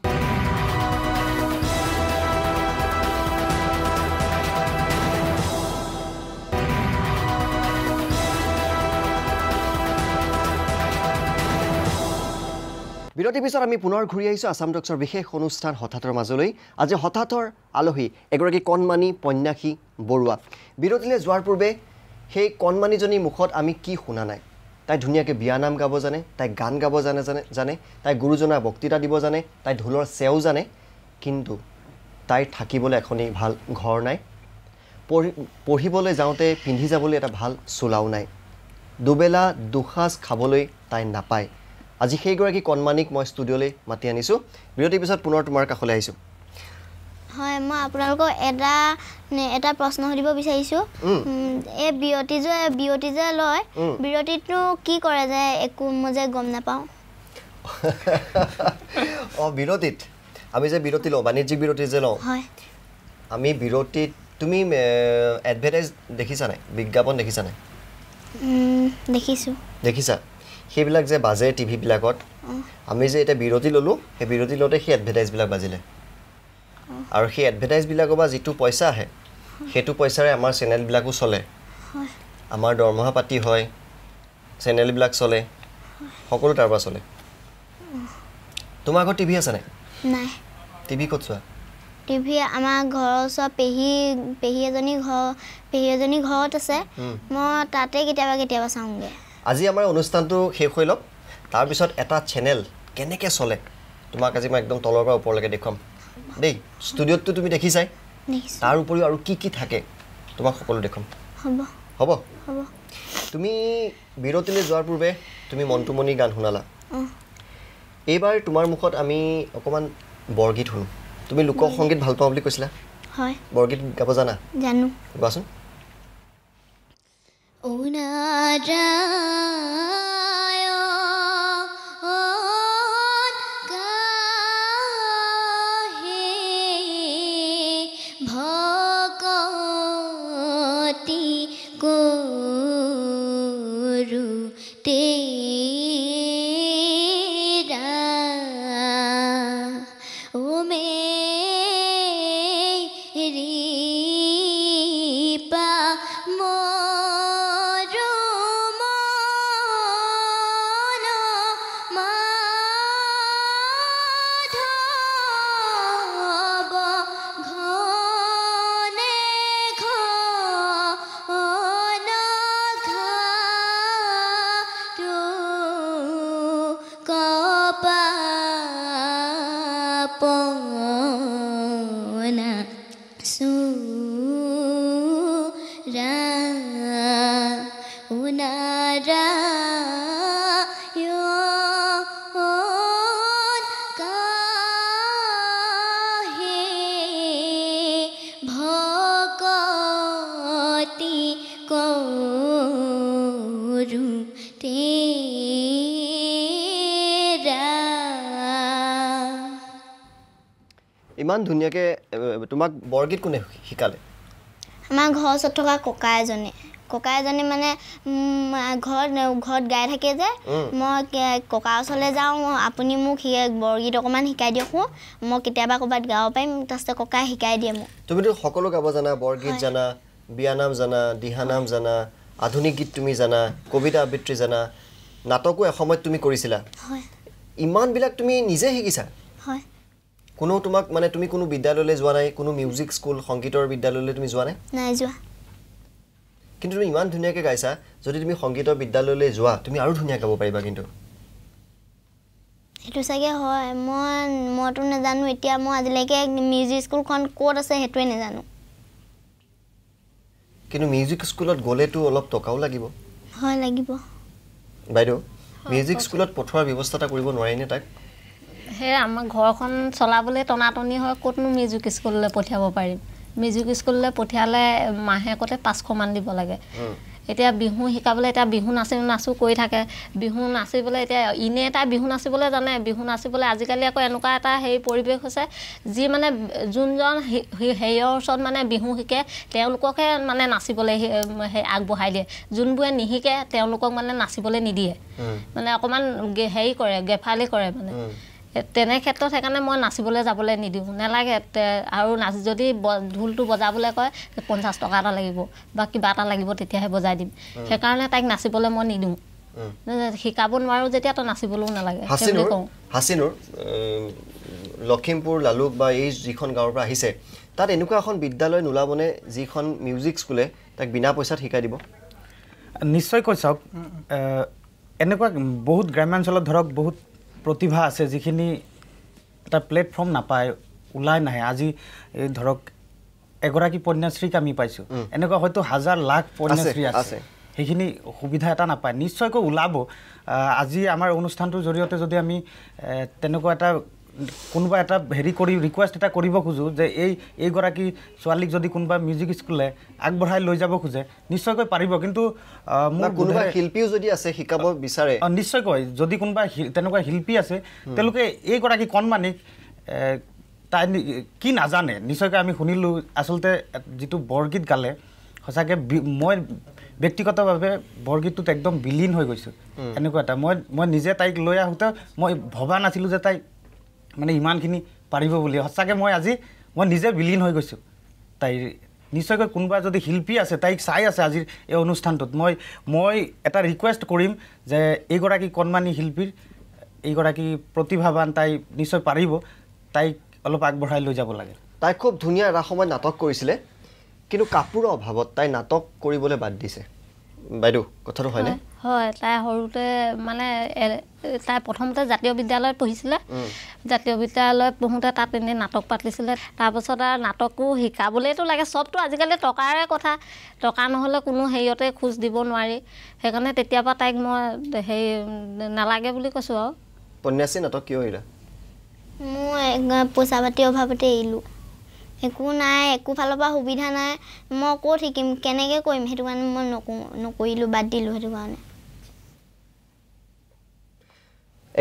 বিৰতিৰ পিছত আমি পুনৰ ঘূৰি আহিছোঁ আছাম টক্সৰ বিশেষ অনুষ্ঠান হঠাৎৰ মাজলৈ। আজি হঠাৎৰ আলহী এগৰাকী কণমানি পন্যাসী বৰুৱা। বিৰতিলৈ যোৱাৰ পূৰ্বে সেই কণমানিজনীৰ মুখত আমি কি শুনা নাই? তাই ধুনীয়াকৈ বিয়ানাম গাব জানে তাই গান গাব জানে জানে জানে তাই গুৰুজনাৰ বক্তৃতা দিব জানে তাই ঢোলৰ চেও জানে কিন্তু তাইৰ থাকিবলৈ এখনেই ভাল ঘৰ নাই। পঢ়ি পঢ়িবলৈ যাওঁতে পিন্ধি যাবলৈ এটা ভাল চোলাও নাই। দুবেলা দুসাঁজ খাবলৈ তাই নাপায়। আজি সেইগৰাকী কণমানিক মই ষ্টুডিঅ'লৈ মাতি আনিছোঁ। বিৰতিৰ পিছত পুনৰ তোমাৰ কাষলৈ আহিছোঁ। হয় মই আপোনালোকক এটা এটা প্ৰশ্ন সুধিব বিচাৰিছোঁ। এই বিৰতি যে বিৰতি যে লয় উম। বিৰতিতনো কি কৰে যে একো মই যে গম নাপাওঁ। অঁ বিৰতিত আমি যে বিৰতি লওঁ বাণিজ্যিক বিৰতি যে লওঁ আমি বিৰতিত তুমি এডভাৰটাইজ দেখিছা নাই বিজ্ঞাপন দেখিছা নাই দেখিছোঁ। দেখিছা? সেইবিলাক যে বাজে টিভিবিলাকত আমি যে এতিয়া বিৰতি ল'লোঁ সেই বিৰতি লওঁতে সেই এডভাৰটাইজবিলাক বাজিলে। আৰু সেই এডভাৰটাইজবিলাকৰ পৰা যিটো পইচা আহে সেইটো পইচাৰে আমাৰ চেনেলবিলাকো চলে। আমাৰ দৰমহা পাতি হয় চেনেলবিলাক চলে সকলো তাৰ পৰা চলে। তোমাৰ ঘৰত টিভি আছে নাই? টিভি ক'ত চোৱা? টিভি আমাৰ ঘৰৰ ওচৰত পেহী পেহী এজনী ঘৰ পেহী এজনী ঘৰত আছে। মই তাতে কেতিয়াবা কেতিয়াবা চাওঁগৈ। আজি আমাৰ অনুষ্ঠানটো শেষ হৈ লওক। তাৰপিছত এটা চেনেল কেনেকৈ চলে তোমাক আজি মই একদম তলৰ পৰা ওপৰলৈকে দেখুৱাম। দেই ষ্টুডিঅ'তটো তুমি দেখিছাই। দেখিছোঁ। তাৰ উপৰিও আৰু কি কি থাকে তোমাক সকলো দেখুৱাম। হ'ব। তুমি বিৰতিলৈ যোৱাৰ পূৰ্বে তুমি মন্তুমণি গান শুনালা। এইবাৰ তোমাৰ মুখত আমি অকণমান বৰগীত শুনো। তুমি লোকসংগীত ভাল পাওঁ বুলি কৈছিলা। হয়। বৰগীত গাব জানা? জানো। গোৱাচোন وناجى ইমান ধুনীয়াকৈ তোমাক বৰগীত কোনে শিকালে? আমাৰ ঘৰৰ ওচৰত থকা ককা এজনে। ককা এজনে মানে ঘৰত ঘৰত গাই থাকে যে। মই কে- ককাৰ ওচৰলৈ যাওঁ আপুনি মোক বৰগীত অকণমান শিকাই দিয়কচোন মই কেতিয়াবা ক'ৰবাত গাব পাৰিম তাৰপিছত ককাই শিকাই দিয়ে মোক। তুমিতো সকলো গাব জানা বৰগীত। জানা বিয়ানাম জানা দিহানাম জানা আধুনিক গীত তুমি জানা কবিতা আবৃত্তি জানা নাটকো এসময়ত তুমি কৰিছিলা। হয়। ইমানবিলাক তুমি নিজে শিকিছা? হয়। কোনো তোমাক মানে তুমি কোনো বিদ্যালয়লৈ যোৱা নাই কোনো মিউজিক স্কুল সংগীতৰ বিদ্যালয়লৈ তুমি যোৱা নাই? নাই যোৱা। কিন্তু তুমি ইমান ধুনীয়াকৈ গাইছা যদি তুমি সংগীতৰ বিদ্যালয়লৈ যোৱা তুমি আৰু ধুনীয়া গাব পাৰিবা কিন্তু। সেইটো চাগে হয় মই মইতো নাজানো এতিয়া মই আজিলৈকে মিউজিক স্কুলখন ক'ত আছে সেইটোৱে নাজানো। কিন্তু মিউজিক স্কুলত গ'লেতো অলপ টকাও লাগিব। হয় লাগিব। বাইদেউ মিউজিক স্কুলত পঠোৱাৰ ব্যৱস্থা এটা কৰিব নোৱাৰিনে তাক? সেই আমাৰ ঘৰখন চলাবলৈ টনাটনি হয় ক'তনো মিউজিক স্কুললৈ পঠিয়াব পাৰিম? মিউজিক স্কুললৈ পঠিয়ালে মাহেকতে পাঁচশমান দিব লাগে। এতিয়া বিহু শিকাবলৈ এতিয়া বিহু নাচি নাচো কৰি থাকে। বিহু নাচিবলৈ এতিয়া ইনে এটা বিহু নাচিবলৈ জানে। বিহু নাচিবলৈ আজিকালি আকৌ এনেকুৱা এটা হেৰি পৰিৱেশ হৈছে যি মানে যোনজন হেৰিয়ৰ ওচৰত মানে বিহু শিকে তেওঁলোককহে মানে নাচিবলৈ সেই আগবঢ়াই দিয়ে। যোনবোৰে নিশিকে তেওঁলোকক মানে নাচিবলৈ নিদিয়ে। মানে অকণমান হেৰি কৰে গেফালি কৰে মানে। তেনে ক্ষেত্ৰত সেইকাৰণে মই নাচিবলৈ যাবলৈ নিদিওঁ। নেলাগে আৰু নাচ যদি ঢোলটো বজাবলৈ কয় পঞ্চাছ টকা এটা লাগিব বা কিবা এটা লাগিব তেতিয়াহে বজাই দিম। সেইকাৰণে তাইক নাচিবলৈ মই নিদিওঁ। শিকাব নোৱাৰোঁ যেতিয়া তই নাচিবলৈও নালাগে। হাচিনুৰ লখিমপুৰ লালুক বা এই যিখন গাঁৱৰ পৰা আহিছে তাত এনেকুৱা এখন বিদ্যালয় নোলাবনে যিখন মিউজিক স্কুলে তাক বিনা পইচাত শিকাই দিব? নিশ্চয়কৈ চাওক এনেকুৱা বহুত গ্ৰাম্যাঞ্চলত ধৰক বহুত প্ৰতিভা আছে যিখিনি এটা প্লেটফৰ্ম নাপায় ওলাই নাহে। আজি এই ধৰক এগৰাকী কন্যাশ্ৰীক আমি পাইছোঁ। এনেকুৱা হয়তো হাজাৰ লাখ কন্যাশ্ৰী আছে, সেইখিনি সুবিধা এটা নাপায়। নিশ্চয়কৈ ওলাব। আজি আমাৰ অনুষ্ঠানটোৰ জৰিয়তে যদি আমি তেনেকুৱা এটা কোনোবা এটা হেৰি কৰি ৰিকুৱেষ্ট এটা কৰিব খোজোঁ যে এই এইগৰাকী ছোৱালীক যদি কোনোবা মিউজিক স্কুলে আগবঢ়াই লৈ যাব খোজে নিশ্চয়কৈ পাৰিব। কিন্তু কোনোবা শিল্পীও যদি আছে শিকাব বিচাৰে। নিশ্চয়কৈ। যদি কোনোবা তেনেকুৱা শিল্পী আছে তেওঁলোকে এইগৰাকী কণমানিক তাই কি নাজানে? নিশ্চয়কৈ আমি শুনিলোঁ। আচলতে যিটো বৰগীত গালে সঁচাকৈ মই ব্যক্তিগতভাৱে বৰগীতটোত একদম বিলীন হৈ গৈছোঁ। এনেকুৱা এটা। মই মই নিজে তাইক লৈ আহোঁতে মই ভবা নাছিলোঁ যে তাই মানে ইমানখিনি পাৰিব বুলি। সঁচাকৈ মই আজি মই নিজে বিলীন হৈ গৈছোঁ। তাইৰ নিশ্চয়কৈ কোনোবা যদি শিল্পী আছে তাইক চাই আছে আজিৰ এই অনুষ্ঠানটোত। মই মই এটা ৰিকুৱেষ্ট কৰিম যে এইগৰাকী কণমানি শিল্পীৰ এইগৰাকী প্ৰতিভাৱান তাই নিশ্চয় পাৰিব। তাইক অলপ আগবঢ়াই লৈ যাব লাগে। তাই খুব ধুনীয়া এটা সময়ত নাটক কৰিছিলে কিন্তু কাপোৰৰ অভাৱত তাই নাটক কৰিবলৈ বাদ দিছে। বাইদেউ কথাটো হয়নে? হয়, তাই সৰুতে মানে তাই প্ৰথমতে জাতীয় বিদ্যালয়ত পঢ়িছিলে। জাতীয় বিদ্যালয়ত পঢ়োঁতে তাত এনেই নাটক পাতিছিলে। তাৰপাছত আৰু নাটকো শিকাবলৈতো লাগে চবতো আজিকালি টকাৰে কথা। টকা নহ'লে কোনো হেৰিয়তে খোজ দিব নোৱাৰি। সেইকাৰণে তেতিয়াৰ পৰা তাইক মই হেৰি নালাগে বুলি কৈছোঁ আৰু। পন্যাসী নাটক কিয় এৰিলা? মই এক- পইচা পাতিৰ অভাৱতে এৰিলোঁ। একো নাই একো ফালৰ পৰা সুবিধা নাই। মই ক'ত শিকিম কেনেকৈ কৰিম সেইটো কাৰণে মই নকৰোঁ নকৰিলোঁ বাদ দিলোঁ সেইটো কাৰণে।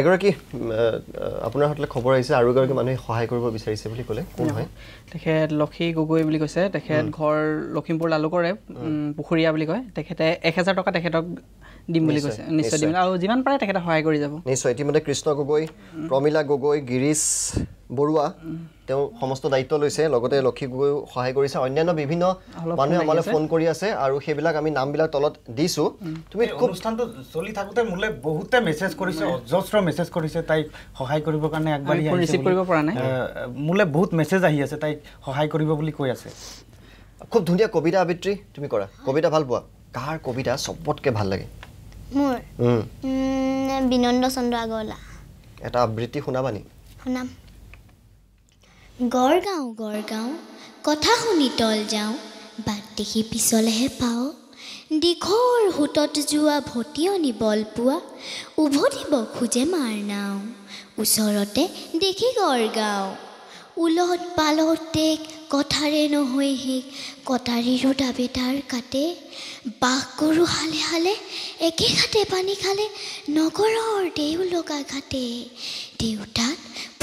এগৰাকী আপোনাৰ হাতলৈ খবৰ আহিছে আৰু এগৰাকী মানুহে সহায় কৰিব বিচাৰিছে বুলি ক'লে। কোন হয়? তেখেত লক্ষী গগৈ বুলি কৈছে। তেখেত ঘৰ লখিমপুৰ লালুকৰে পুখুৰীয়া বুলি কয়। তেখেতে এক হেজাৰ টকা তেখেতক দিম বুলি কৈছে। নিশ্চয় দিম। আৰু যিমান পাৰে তেখেতে সহায় কৰি যাব। নিশ্চয়। ইতিমধ্যে কৃষ্ণ গগৈ প্ৰমীলা গগৈ গিৰিশ বৰুৱা তেওঁ সমস্ত দায়িত্ব লৈছে লগতে লক্ষী গগৈও সহায় কৰিছে অন্যান্য বিভিন্ন মানুহে আমালৈ। ফোন কৰি আছে আৰু সেইবিলাক আমি নামবিলাক তলত দিছোঁ। তুমি খুব অনুষ্ঠানটো চলি থাকোঁতে মোলৈ বহুতে মেছেজ কৰিছে অজস্ৰ মেছেজ কৰিছে তাইক সহায় কৰিবৰ কাৰণে আগবাঢ়ি বুলি। কৰিব পৰা নাই। মোলৈ বহুত মেছেজ আহি আছে তাইক সহায় কৰিব বুলি কৈ আছে। খুব ধুনীয়া কবিতা আবৃত্তি তুমি কৰা। কবিতা ভাল পোৱা? কাৰ কবিতা চবতকৈ ভাল লাগে? মোৰ? বিনন্দ চন্দ্ৰ আগৰৱালা। এটা আবৃত্তি শুনাবা নি? শুনাম। গড়গাঁও গড়গাঁও কথা শুনি তল যাওঁ বাট দেখি পিছলেহে পাওঁ। দীঘৰ সোঁতত যোৱা ভটিয়নি বল পোৱা উভতিব খোজে মাৰ নাও। ওচৰতে দেখি গড়গাঁও। উলট পালট দেখ কথাৰে নহয় শেষ কটাৰীৰো দাবে তাৰ কাটে। বাঘ গৰু হালে হালে একে ঘাটে পানী খালে নগৰৰ দেও লগা ঘাটে দেউতাক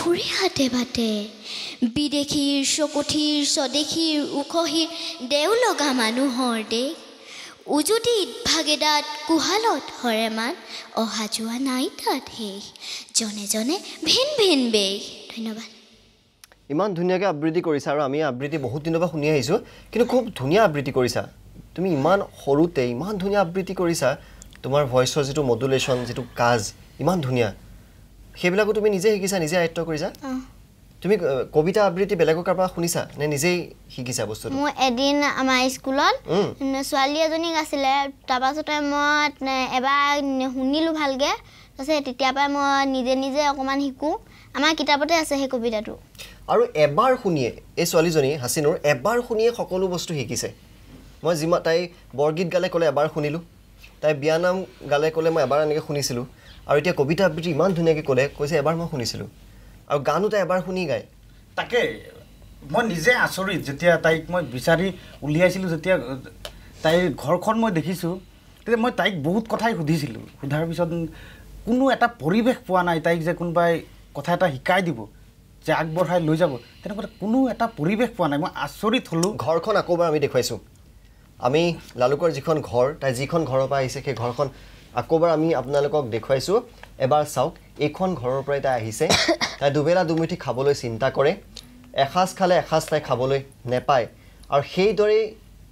ফুৰে হাতে বাটে। বিদেশীৰ চকুঠিৰ স্বদেশীৰ উখহীৰ দেও লগা মানুহৰ দেশ। উজুতিত ভাগেদাত কোহালত হৰে মান অহা যোৱা নাই তাত শেষ। জনে জনে ভিন ভিন বেশ। ধন্যবাদ। ইমান ধুনীয়াকৈ আবৃত্তি কৰিছা আৰু আমি আবৃত্তি বহুত দিনৰ পৰা শুনি আহিছোঁ কিন্তু খুব ধুনীয়া আবৃত্তি কৰিছা। তুমি ইমান সৰুতে ইমান ধুনীয়া আবৃত্তি কৰিছা। তোমাৰ ভইচৰ যিটো মডুলেশ্যন যিটো কাজ ইমান ধুনীয়া। সেইবিলাকো তুমি নিজে শিকিছা নিজে আয়ত্ব কৰিছা? তুমি কবিতা আবৃত্তি বেলেগৰ কাৰোবাৰ শুনিছা নে নিজেই শিকিছা বস্তুটো? মোৰ এদিন আমাৰ স্কুলত ছোৱালী এজনীক আছিলে তাৰপাছতে মই এবাৰ শুনিলোঁ ভালকৈ তাৰপিছত তেতিয়াৰ পৰাই মই নিজে নিজে অকণমান শিকোঁ। আমাৰ কিতাপতে আছে সেই কবিতাটো। আৰু এবাৰ শুনিয়ে এই ছোৱালীজনী হাচিনুৰ এবাৰ শুনিয়ে সকলো বস্তু শিকিছে। মই যিমান তাই বৰগীত গালে ক'লে এবাৰ শুনিলোঁ তাই বিয়ানাম গালে ক'লে মই এবাৰ এনেকৈ শুনিছিলোঁ। আৰু এতিয়া কবিতা আবৃত্তি ইমান ধুনীয়াকৈ ক'লে কৈছে এবাৰ মই শুনিছিলোঁ। আৰু গানো তাই এবাৰ শুনি গায়। তাকে মই নিজে আচৰিত যেতিয়া তাইক মই বিচাৰি উলিয়াইছিলোঁ যেতিয়া তাইৰ ঘৰখন মই দেখিছোঁ তেতিয়া মই তাইক বহুত কথাই সুধিছিলোঁ। সোধাৰ পিছত কোনো এটা পৰিৱেশ পোৱা নাই তাইক যে কোনোবাই কথা এটা শিকাই দিব যে আগবঢ়াই লৈ যাব। তেনেকুৱা কোনো এটা পৰিৱেশ পোৱা নাই। মই আচৰিত হ'লোঁ। ঘৰখন আকৌ এবাৰ আমি দেখুৱাইছোঁ। আমি লালুকৰ যিখন ঘৰ তাই যিখন ঘৰৰ পৰা আহিছে সেই ঘৰখন আকৌ এবাৰ আমি আপোনালোকক দেখুৱাইছোঁ। এবাৰ চাওক এইখন ঘৰৰ পৰাই তাই আহিছে। তাই দুবেলা দুমুঠি খাবলৈ চিন্তা কৰে। এসাঁজ খালে এসাঁজ তাই খাবলৈ নেপায়। আৰু সেইদৰেই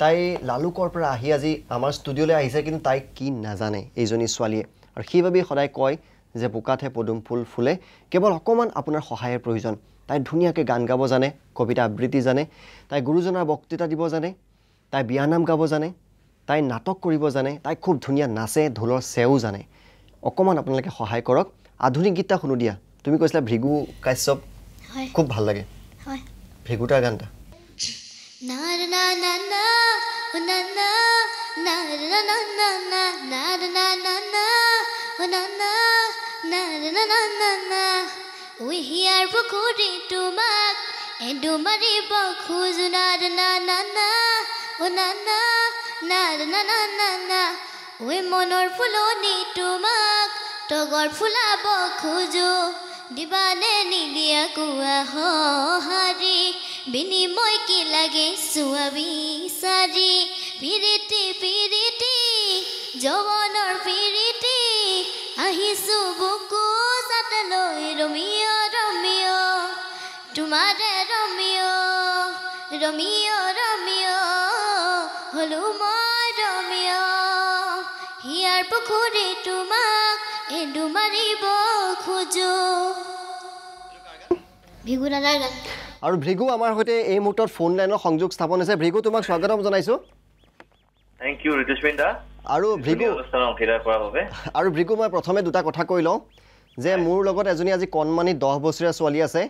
তাই লালুকৰ পৰা আহি আজি আমাৰ ষ্টুডিঅ'লৈ আহিছে কিন্তু তাই কি নাজানে এইজনী ছোৱালীয়ে। আৰু সেইবাবেই সদায় কয় যে বোকাতহে পদুম ফুল ফুলে। কেৱল অকণমান আপোনাৰ সহায়ৰ প্ৰয়োজন। তাই ধুনীয়াকৈ গান গাব জানে কবিতা আবৃত্তি জানে। তাই গুৰুজনাৰ বক্তৃতা দিব জানে। তাই বিয়ানাম গাব জানে। তাই নাটক কৰিব জানে তাই খুব ধুনীয়া নাচে ঢোলৰ চেও জানে অকণমান আপোনালোকে সহায় কৰক আধুনিক গীতটা শুনো দিয়া তুমি কৈছিলা ভৃগু কাশ্যপ খুব ভাল লাগে ভৃগুটাৰ গান এটা উহিয়াৰ পুখুৰী তোমাক মাৰিব না না অ না না না না ঐ মনৰ ফুলনি তোমাক তগৰ ফুলাব খোজো। দিবানে নিদিয়া কোৱা সঁহাৰি বিনিময় কি লাগে চোৱা বিচাৰি পিৰিতি পিৰিতি যৌৱনৰ পিৰিতি আহিছো বুকু চাতলৈ ৰমিয় ৰমিয়। তোমাৰে ৰমিয় ৰমিয় হলো মই ৰমিয় হিয়াৰ পুখুৰী তোমাক এডু মাৰিব খোজো। ভিগু দাদাৰ গান। আৰু ভৃগু আমাৰ সৈতে এই মুহূৰ্তত ফোন লাইনৰ সংযোগ স্থাপন হৈছে। ভৃগু তোমাক স্বাগতম জনাইছোঁ। থেংক ইউ ঋতুস্মিন দা আৰু ভৃগু আৰু ভৃগু মই প্ৰথমে দুটা কথা কৈ লওঁ। যে মোৰ লগত এজনী আজি কণমানি দহ বছৰীয়া ছোৱালী আছে।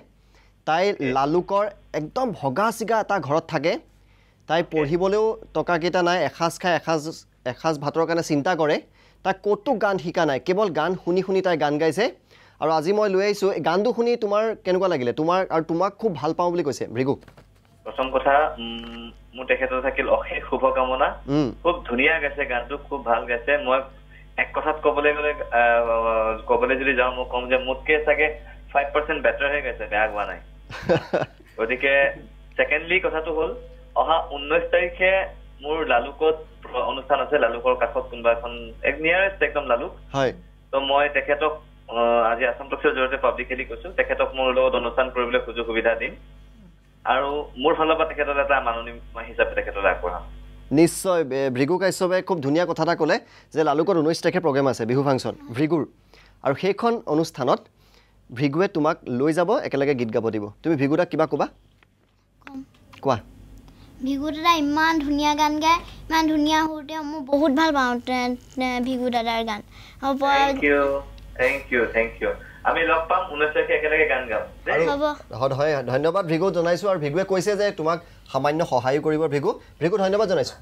তাই লালুকৰ একদম ভগা চিগা এটা ঘৰত থাকে। তাই পঢ়িবলৈও টকাকেইটা নাই এসাঁজ খাই এসাঁজ এসাঁজ ভাতৰ কাৰণে চিন্তা কৰে। তাই ক'তো গান শিকা নাই কেৱল গান শুনি শুনি তাই গান গাইছে। আৰু আজি মই লৈ আহিছোঁ গানটো শুনি তোমাৰ কেনেকুৱা লাগিলে? তোমাৰ আৰু তোমাক খুব ভাল পাওঁ বুলি কৈছে ভৃগু। প্ৰথম কথা মোৰ তেখেতৰ থাকিল অশেষ শুভকামনা। খুব ধুনীয়া গাইছে গানটো খুব ভাল গাইছে। মই এক কথাত ক'বলৈ গ'লে ক'বলৈ যদি যাওঁ মই ক'ম যে মোতকে চাগে ফাইভ পাৰ্চেণ্ট বেটাৰহে গাইছে বেয়া গোৱা নাই। গতিকে ছেকেণ্ডলি কথাটো হ'ল অহা ঊনৈছ তাৰিখে মোৰ লালুকত অনুষ্ঠান আছে লালুকৰ কাষত কোনোবা এখন এক নিয়াৰেষ্ট একদম লালুক। হয়। ত' মই তেখেতক আজি আছাম টক্সৰ জৰিয়তে পাব্লিকেলি কৈছো তেখেতক মোৰ লগত অনুষ্ঠান কৰিবলৈ সুযোগ সুবিধা দিম। আৰু মোৰ ফালৰ পৰা তেখেতলৈ এটা মাননী হিচাপে তেখেতলৈ আগবঢ়াম। নিশ্চয় ভৃগু কাশ্যপে খুব ধুনীয়া কথা এটা ক'লে যে লালুকত ঊনৈছ তাৰিখে প্ৰগ্ৰেম আছে বিহু ফাংচন ভৃগুৰ। আৰু সেইখন অনুষ্ঠানত ভৃগুৱে তোমাক লৈ যাব একেলগে গীত গাব দিব। তুমি ভৃগুদাক কিবা ক'বা? ক'ম। কোৱা। ভিগু দাদা ইমান ধুনীয়া গান গায় ইমান ধুনীয়া সুৰতে মই বহুত ভাল পাওঁ ভিগু দাদাৰ গান। হ'ব। আমি লগ পাম ঊনৈছ তাৰিখে একেলগে গান গাম। হয় ধন্যবাদ ভৃগু জনাইছোঁ আৰু ভৃগুৱে কৈছে যে তোমাক সামান্য সহায়ো কৰিব ভৃগু ভৃগু ধন্যবাদ জনাইছোঁ।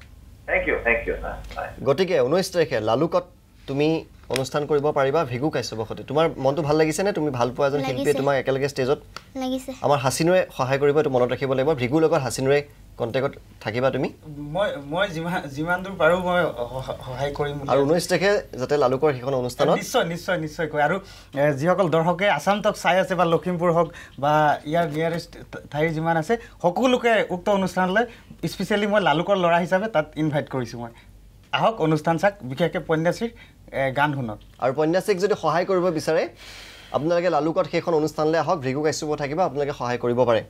থেংক ইউ থেংক ইউ গতিকে ঊনৈছ তাৰিখে লালুকত তুমি অনুষ্ঠান কৰিব পাৰিবা ভৃগু কাশ্যপৰ সৈতে। তোমাৰ মনটো ভাল লাগিছেনে? তুমি ভাল পোৱা এজন শিল্পীয়ে। তোমাক একেলগে ষ্টেজত লাগিছে। আমাৰ হাচিনুৰে সহায় কৰিব এইটো মনত ৰাখিব লাগিব। ভৃগুৰ লগত হাচিনুৰে কণ্টেক্টত থাকিবা তুমি? মই মই যিমান যিমান দূৰ পাৰোঁ মই সহ- সহায় কৰিম আৰু ঊনৈছ তাৰিখে যাতে লালুকৰ সেইখন অনুষ্ঠানত নিশ্চয় নিশ্চয় নিশ্চয়কৈ আৰু যিসকল দৰ্শকে আছাম টক চাই আছে বা লখিমপুৰ হওক বা ইয়াৰ নিয়াৰেষ্ট ঠাইৰ যিমান আছে সকলোকে উক্ত অনুষ্ঠানলৈ স্পেচিয়েলি মই লালুকৰ ল'ৰা হিচাপে তাত ইনভাইট কৰিছোঁ মই। আহক অনুষ্ঠান চাওক বিশেষকৈ পন্যাশ্ৰীৰ গান শুনক। আৰু পন্যাসীক যদি সহায় কৰিব বিচাৰে আপোনালোকে লালুকত সেইখন অনুষ্ঠানলৈ আহক ভৃগু কাশ্যপ থাকিব আপোনালোকে সহায় কৰিব পাৰে।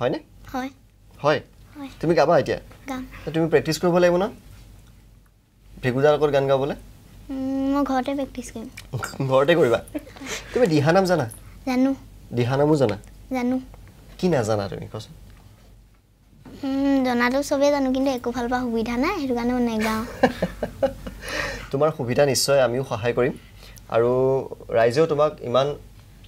হয়নে? হয়। তুমি গাবা এতিয়া? তুমি প্ৰেক্টিচ কৰিব লাগিব ন? ভৃগুদাৰ লগত গান গাবলৈ? মই ঘৰতে প্ৰেক্টিচ কৰিম। ঘৰতে কৰিবা? তুমি দিহানাম জানা? জানো। দিহানামো জানা? জানো। কি নাজানা তুমি কোৱাচোন? উম, জনাটো চবেই জানো কিন্তু একো ফালৰ পৰা সুবিধা নাই সেইটো কাৰণে মই নেগাওঁ। তোমাৰ সুবিধা নিশ্চয় আমিও সহায় কৰিম। আৰু ৰাইজেও তোমাক ইমান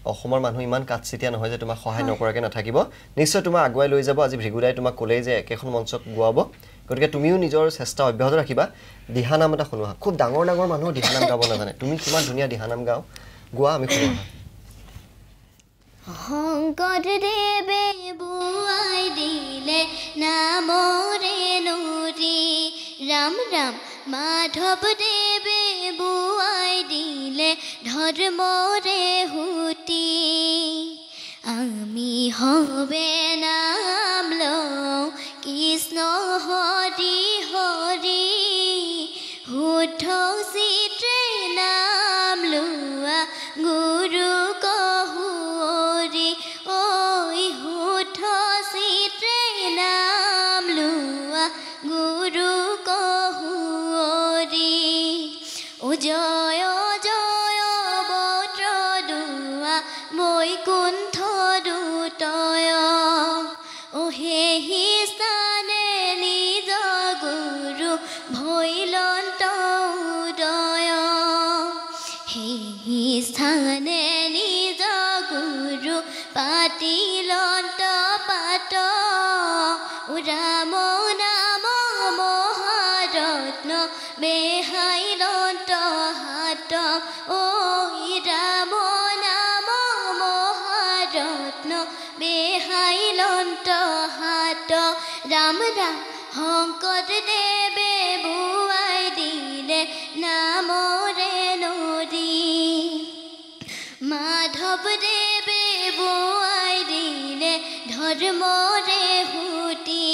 অসমৰ মানুহ ইমান কাঠচিতীয়া নহয় যে তোমাক সহায় নকৰাকৈ নাথাকিব। নিশ্চয় তোমাক আগুৱাই লৈ যাব। আজি ভৃগুদাই তোমাক ক'লেই যে একেখন মঞ্চত গোৱাব। গতিকে তুমিও নিজৰ চেষ্টা অব্যাহত ৰাখিবা। দিহানাম এটা শুনোৱা। খুব ডাঙৰ ডাঙৰ মানুহ দিহানাম গাব নাজানে। তুমি কিমান ধুনীয়া দিহানাম গাওঁ। গোৱা আমি শুনো আহা। শংকৰদেৱে বোৱাই দিলে নামৰে নুৰি। ৰাম ৰাম মাধৱদেৱে বোৱাই দিলে ধর্মরে সুতি আমি হবে নাম কৃষ্ণ হৰি হৰি ধৰ্মৰে সুতি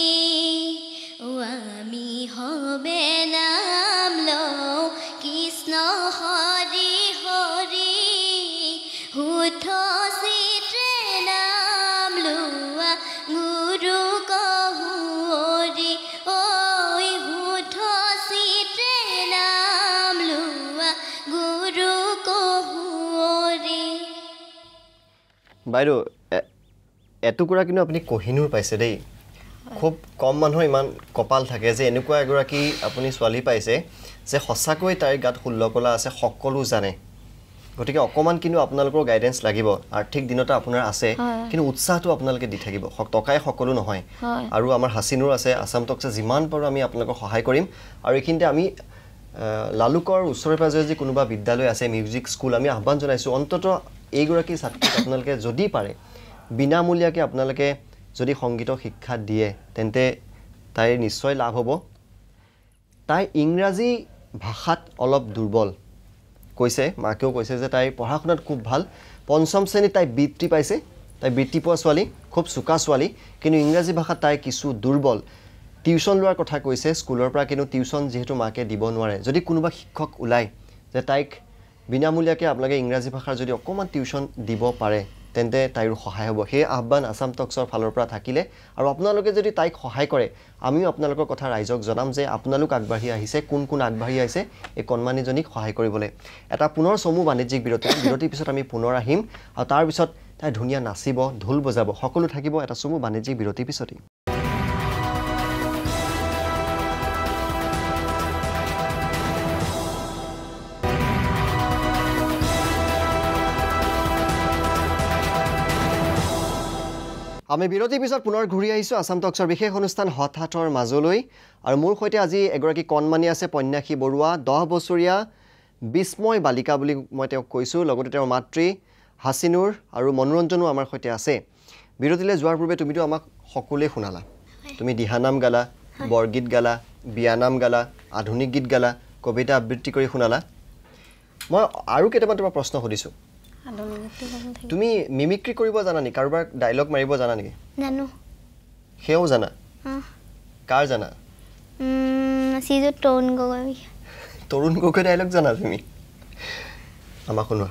ও আমি হবে নাম লওঁ কৃষ্ণ হৰি হৰি শুদ্ধ চিত্ৰে নাম লোৱা গুৰু কহুৰি ঐ শুদ্ধ চিত্ৰে নাম লোৱা গুৰু কহুৰি বাইদেউ এটুকুৰা কিন্তু আপুনি কহিনুৰ পাইছে দেই। খুব কম মানুহৰ ইমান কপাল থাকে যে এনেকুৱা এগৰাকী আপুনি ছোৱালী পাইছে যে সঁচাকৈ তাইৰ গাত ষোল্ল কলা আছে সকলো জানে। গতিকে অকণমান কিন্তু আপোনালোকৰ গাইডেঞ্চ লাগিব। আৰ্থিক দিনতে আপোনাৰ আছে। কিন্তু উৎসাহটো আপোনালোকে দি থাকিব। টকাই সকলো নহয়। হয়। আৰু আমাৰ হাচিনুৰ আছে আছাম টকছে যিমান পাৰোঁ আমি আপোনালোকক সহায় কৰিম। আৰু এইখিনিতে আমি লালুকৰ ওচৰে পাঁজৰে যি কোনোবা বিদ্যালয় আছে মিউজিক স্কুল আমি আহ্বান জনাইছোঁ। অন্ততঃ এইগৰাকী ছাত্ৰীক আপোনালোকে যদি পাৰে বিনামূলীয়াকৈ আপোনালোকে যদি সংগীতৰ শিক্ষা দিয়ে তেন্তে তাইৰ নিশ্চয় লাভ হ'ব। তাই ইংৰাজী ভাষাত অলপ দুৰ্বল। কৈছে মাকেও কৈছে যে তাই পঢ়া শুনাত খুব ভাল। পঞ্চম শ্ৰেণীত তাই বৃত্তি পাইছে। তাই বৃত্তি পোৱা ছোৱালী খুব চোকা ছোৱালী কিন্তু ইংৰাজী ভাষাত তাই কিছু দুৰ্বল। টিউশ্যন লোৱাৰ কথা কৈছে স্কুলৰ পৰা কিন্তু টিউশ্যন যিহেতু মাকে দিব নোৱাৰে। যদি কোনোবা শিক্ষক ওলায় যে তাইক বিনামূলীয়াকৈ আপোনালোকে ইংৰাজী ভাষাৰ যদি অকণমান টিউশ্যন দিব পাৰে তেন্তে তাইৰো সহায় হ'ব। সেই আহ্বান আছাম টক্সৰ ফালৰ পৰা থাকিলে আৰু আপোনালোকে যদি তাইক সহায় কৰে আমিও আপোনালোকৰ কথা ৰাইজক জনাম যে আপোনালোক আগবাঢ়ি আহিছে কোন কোন আগবাঢ়ি আহিছে এই কণমানিজনীক সহায় কৰিবলৈ। এটা পুনৰ চমু বাণিজ্যিক বিৰতি। বিৰতিৰ পিছত আমি পুনৰ আহিম আৰু তাৰপিছত তাই ধুনীয়া নাচিব ঢোল বজাব। সকলো থাকিব এটা চমু বাণিজ্যিক বিৰতিৰ পিছতেই। আমি বিৰতিৰ পিছত পুনৰ ঘূৰি আহিছোঁ আছাম টক্সৰ বিশেষ অনুষ্ঠান হঠাৎৰ মাজলৈ। আৰু মোৰ সৈতে আজি এগৰাকী কণমানি আছে পন্যাসী বৰুৱা দহ বছৰীয়া বিস্ময় বালিকা বুলি মই তেওঁক কৈছোঁ লগতে তেওঁৰ মাতৃ হাচিনুৰ আৰু মনোৰঞ্জনো আমাৰ সৈতে আছে। বিৰতিলৈ যোৱাৰ পূৰ্বে তুমিতো আমাক সকলোৱে শুনালা। তুমি দিহানাম গালা বৰগীত গালা বিয়ানাম গালা আধুনিক গীত গালা কবিতা আবৃত্তি কৰি শুনালা। মই আৰু কেইটামান তোমাৰ প্ৰশ্ন সুধিছোঁ। তুমি মিমিক্ৰি কৰিব জানা নেকি? কাৰোবাৰ ডাইলগ মাৰিব জানা নেকি? জানো। সেয়াও জানা? কাৰ জানা? শ্ৰীযুত তৰুণ গগৈ। তৰুণ গগৈ ডাইলগ জানা তুমি? আমাক শুনোৱা।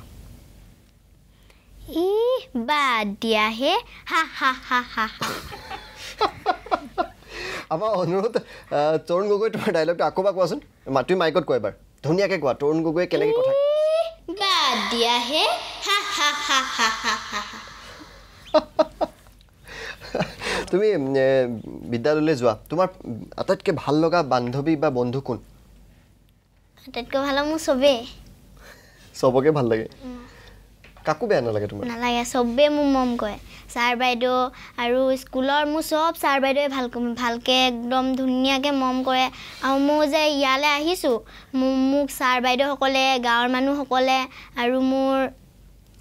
ই বাদ দিয়াহে হা। হা হা হা হা আমাৰ অনুৰোধ তৰুণ গগৈ তোমাৰ ডাইলগটো আকৌ এবাৰ কোৱাচোন। মা তুমি মাইকত কোৱা এবাৰ। ধুনীয়াকৈ কোৱা তৰুণ গগৈয়ে কেনেকৈ কথা বাদ হা হা। তুমি বিদ্যালয়লৈ যোৱা। তোমাৰ আটাইতকৈ ভাল লগা বান্ধৱী বা বন্ধু কোন? আটাইতকৈ ভাল মোৰ চবেই। চবকে ভাল লাগে? কাকো বেয়া নালাগে তোমাৰ? নালাগে চবেই মোক মৰম কৰে। ছাৰ বাইদেউ আৰু স্কুলৰ মোৰ চব ছাৰ বাইদেৱে ভাল ভালকৈ একদম ধুনীয়াকৈ মৰম কৰে। আৰু মোৰ যে ইয়ালৈ আহিছোঁ মোক মোক ছাৰ বাইদেউসকলে গাঁৱৰ মানুহসকলে আৰু মোৰ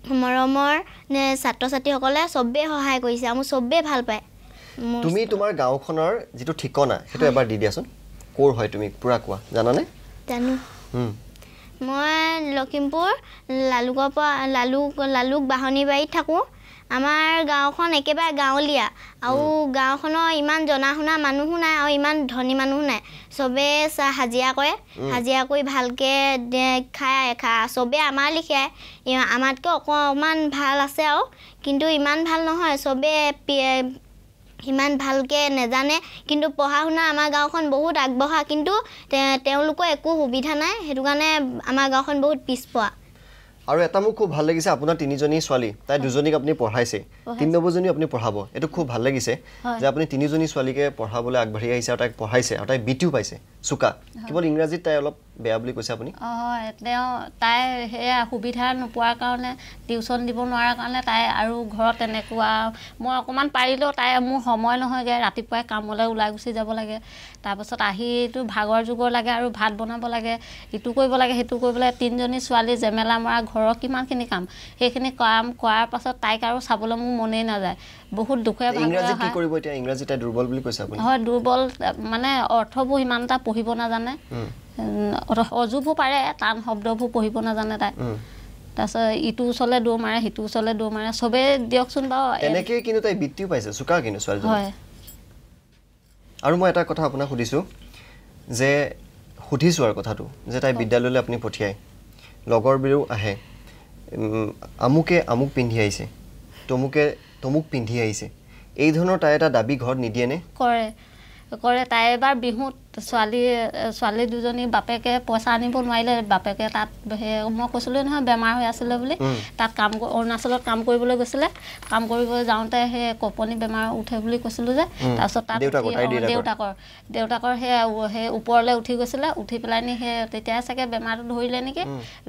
মৰমৰ ছাত্ৰ ছাত্ৰীসকলে চবেই সহায় কৰিছে আৰু মোক চবেই ভাল পায়। তুমি তোমাৰ গাঁওখনৰ যিটো ঠিকনা সেইটো এবাৰ দি দিয়াচোন। ক'ৰ হয় তুমি পূৰা কোৱা। জানানে? জানো। মই লখিমপুৰ লালুকৰ পৰা লালুক লালুক বাঢ়নীবাৰীত থাকোঁ। আমাৰ গাঁওখন একেবাৰে গাঁৱলীয়া। আৰু গাঁওখনৰ ইমান জনা শুনা মানুহো নাই আৰু ইমান ধনী মানুহো নাই। চবেই হাজিৰা কৰে হাজিৰা কৰি ভালকৈ খায় খা চবেই আমাৰ লিখিয়াই আমাতকৈ অকণমান ভাল আছে আৰু। কিন্তু ইমান ভাল নহয় চবেই পি- ইমান ভালকৈ নেজানে। কিন্তু পঢ়া শুনা আমাৰ গাঁওখন বহুত আগবঢ়া। কিন্তু তেওঁলোকৰ একো সুবিধা নাই। সেইটো কাৰণে আমাৰ গাঁওখন বহুত পিছপৰা। আৰু এটা মোৰ খুব ভাল লাগিছে আপোনাৰ তিনিজনী ছোৱালী তাই দুজনীক আপুনি পঢ়াইছে। তিনি নম্বৰজনীও আপুনি পঢ়াব এইটো খুব ভাল লাগিছে। যে আপুনি তিনিজনী ছোৱালীকে পঢ়াবলৈ আগবাঢ়ি আহিছে আৰু তাইক পঢ়াইছে আৰু তাই বিটিও পাইছে চোকা। কেৱল ইংৰাজীত তাই অলপ বেয়া বুলি কৈছে আপুনি? অঁ তেওঁ তাই সেয়া সুবিধা নোপোৱাৰ কাৰণে টিউশ্যন দিব নোৱাৰাৰ কাৰণে তাই আৰু ঘৰত তেনেকুৱা মই অকণমান পাৰিলেও তাই মোৰ সময় নহয়গৈ ৰাতিপুৱাই কামলৈ ওলাই গুচি যাব লাগে। তাৰপাছত আহিতো ভাগৰ যুগৰ লাগে আৰু ভাত বনাব লাগে ইটো কৰিব লাগে সিটো কৰিব লাগে তিনিজনী ছোৱালী জেমেলা মৰা ঘৰৰ কিমানখিনি কাম? সেইখিনি কাম কৰাৰ পাছত তাইক আৰু চাবলৈ মোৰ মনেই নাযায়। বহুত দুখে হয়। দুৰ্বল মানে অৰ্থবোৰ ইমান এটা পঢ়িব নাজানে। অজুবোৰ পাৰে টান শব্দবোৰ পঢ়িব নাজানে তাই। তাৰপিছত ইটো ওচৰলৈ দৌৰ মাৰে সিটো ওচৰলৈ দৌৰ মাৰে। চবেই দিয়কচোন বাৰু এ- তেনেকেই কিন্তু তাই বৃত্তিও পাইছে চোকা কিন্তু ছোৱালীজনী হয়। আৰু মই এটা কথা আপোনাক সুধিছোঁ যে সুধিছোঁ আৰু কথাটো যে তাই বিদ্যালয়লৈ আপুনি পঠিয়ায়। লগৰবোৰেও আহে। আমুকে আমুক পিন্ধি আহিছে। তমুকে তমুক পিন্ধি আহিছে। এই ধৰণৰ তাই এটা দাবী ঘৰত নিদিয়েনে কৰে। কৰে তাই এবাৰ বিহুত ছোৱালী ছোৱালী দুজনী বাপেকে পইচা আনিব নোৱাৰিলে বাপেকে তাত সেই মই কৈছিলোঁ নহয় বেমাৰ হৈ আছিলে বুলি। তাত কাম অৰুণাচলত কাম কৰিবলৈ গৈছিলে কাম কৰিবলৈ যাওঁতে সেই কপনি বেমাৰ উঠে বুলি কৈছিলোঁ যে। তাৰপিছত তাত দেউতাকৰ, দেউতাকৰ। সেই সেই ওপৰলৈ উঠি গৈছিলে উঠি পেলাই নি সেই তেতিয়াই চাগে বেমাৰটো ধৰিলে নেকি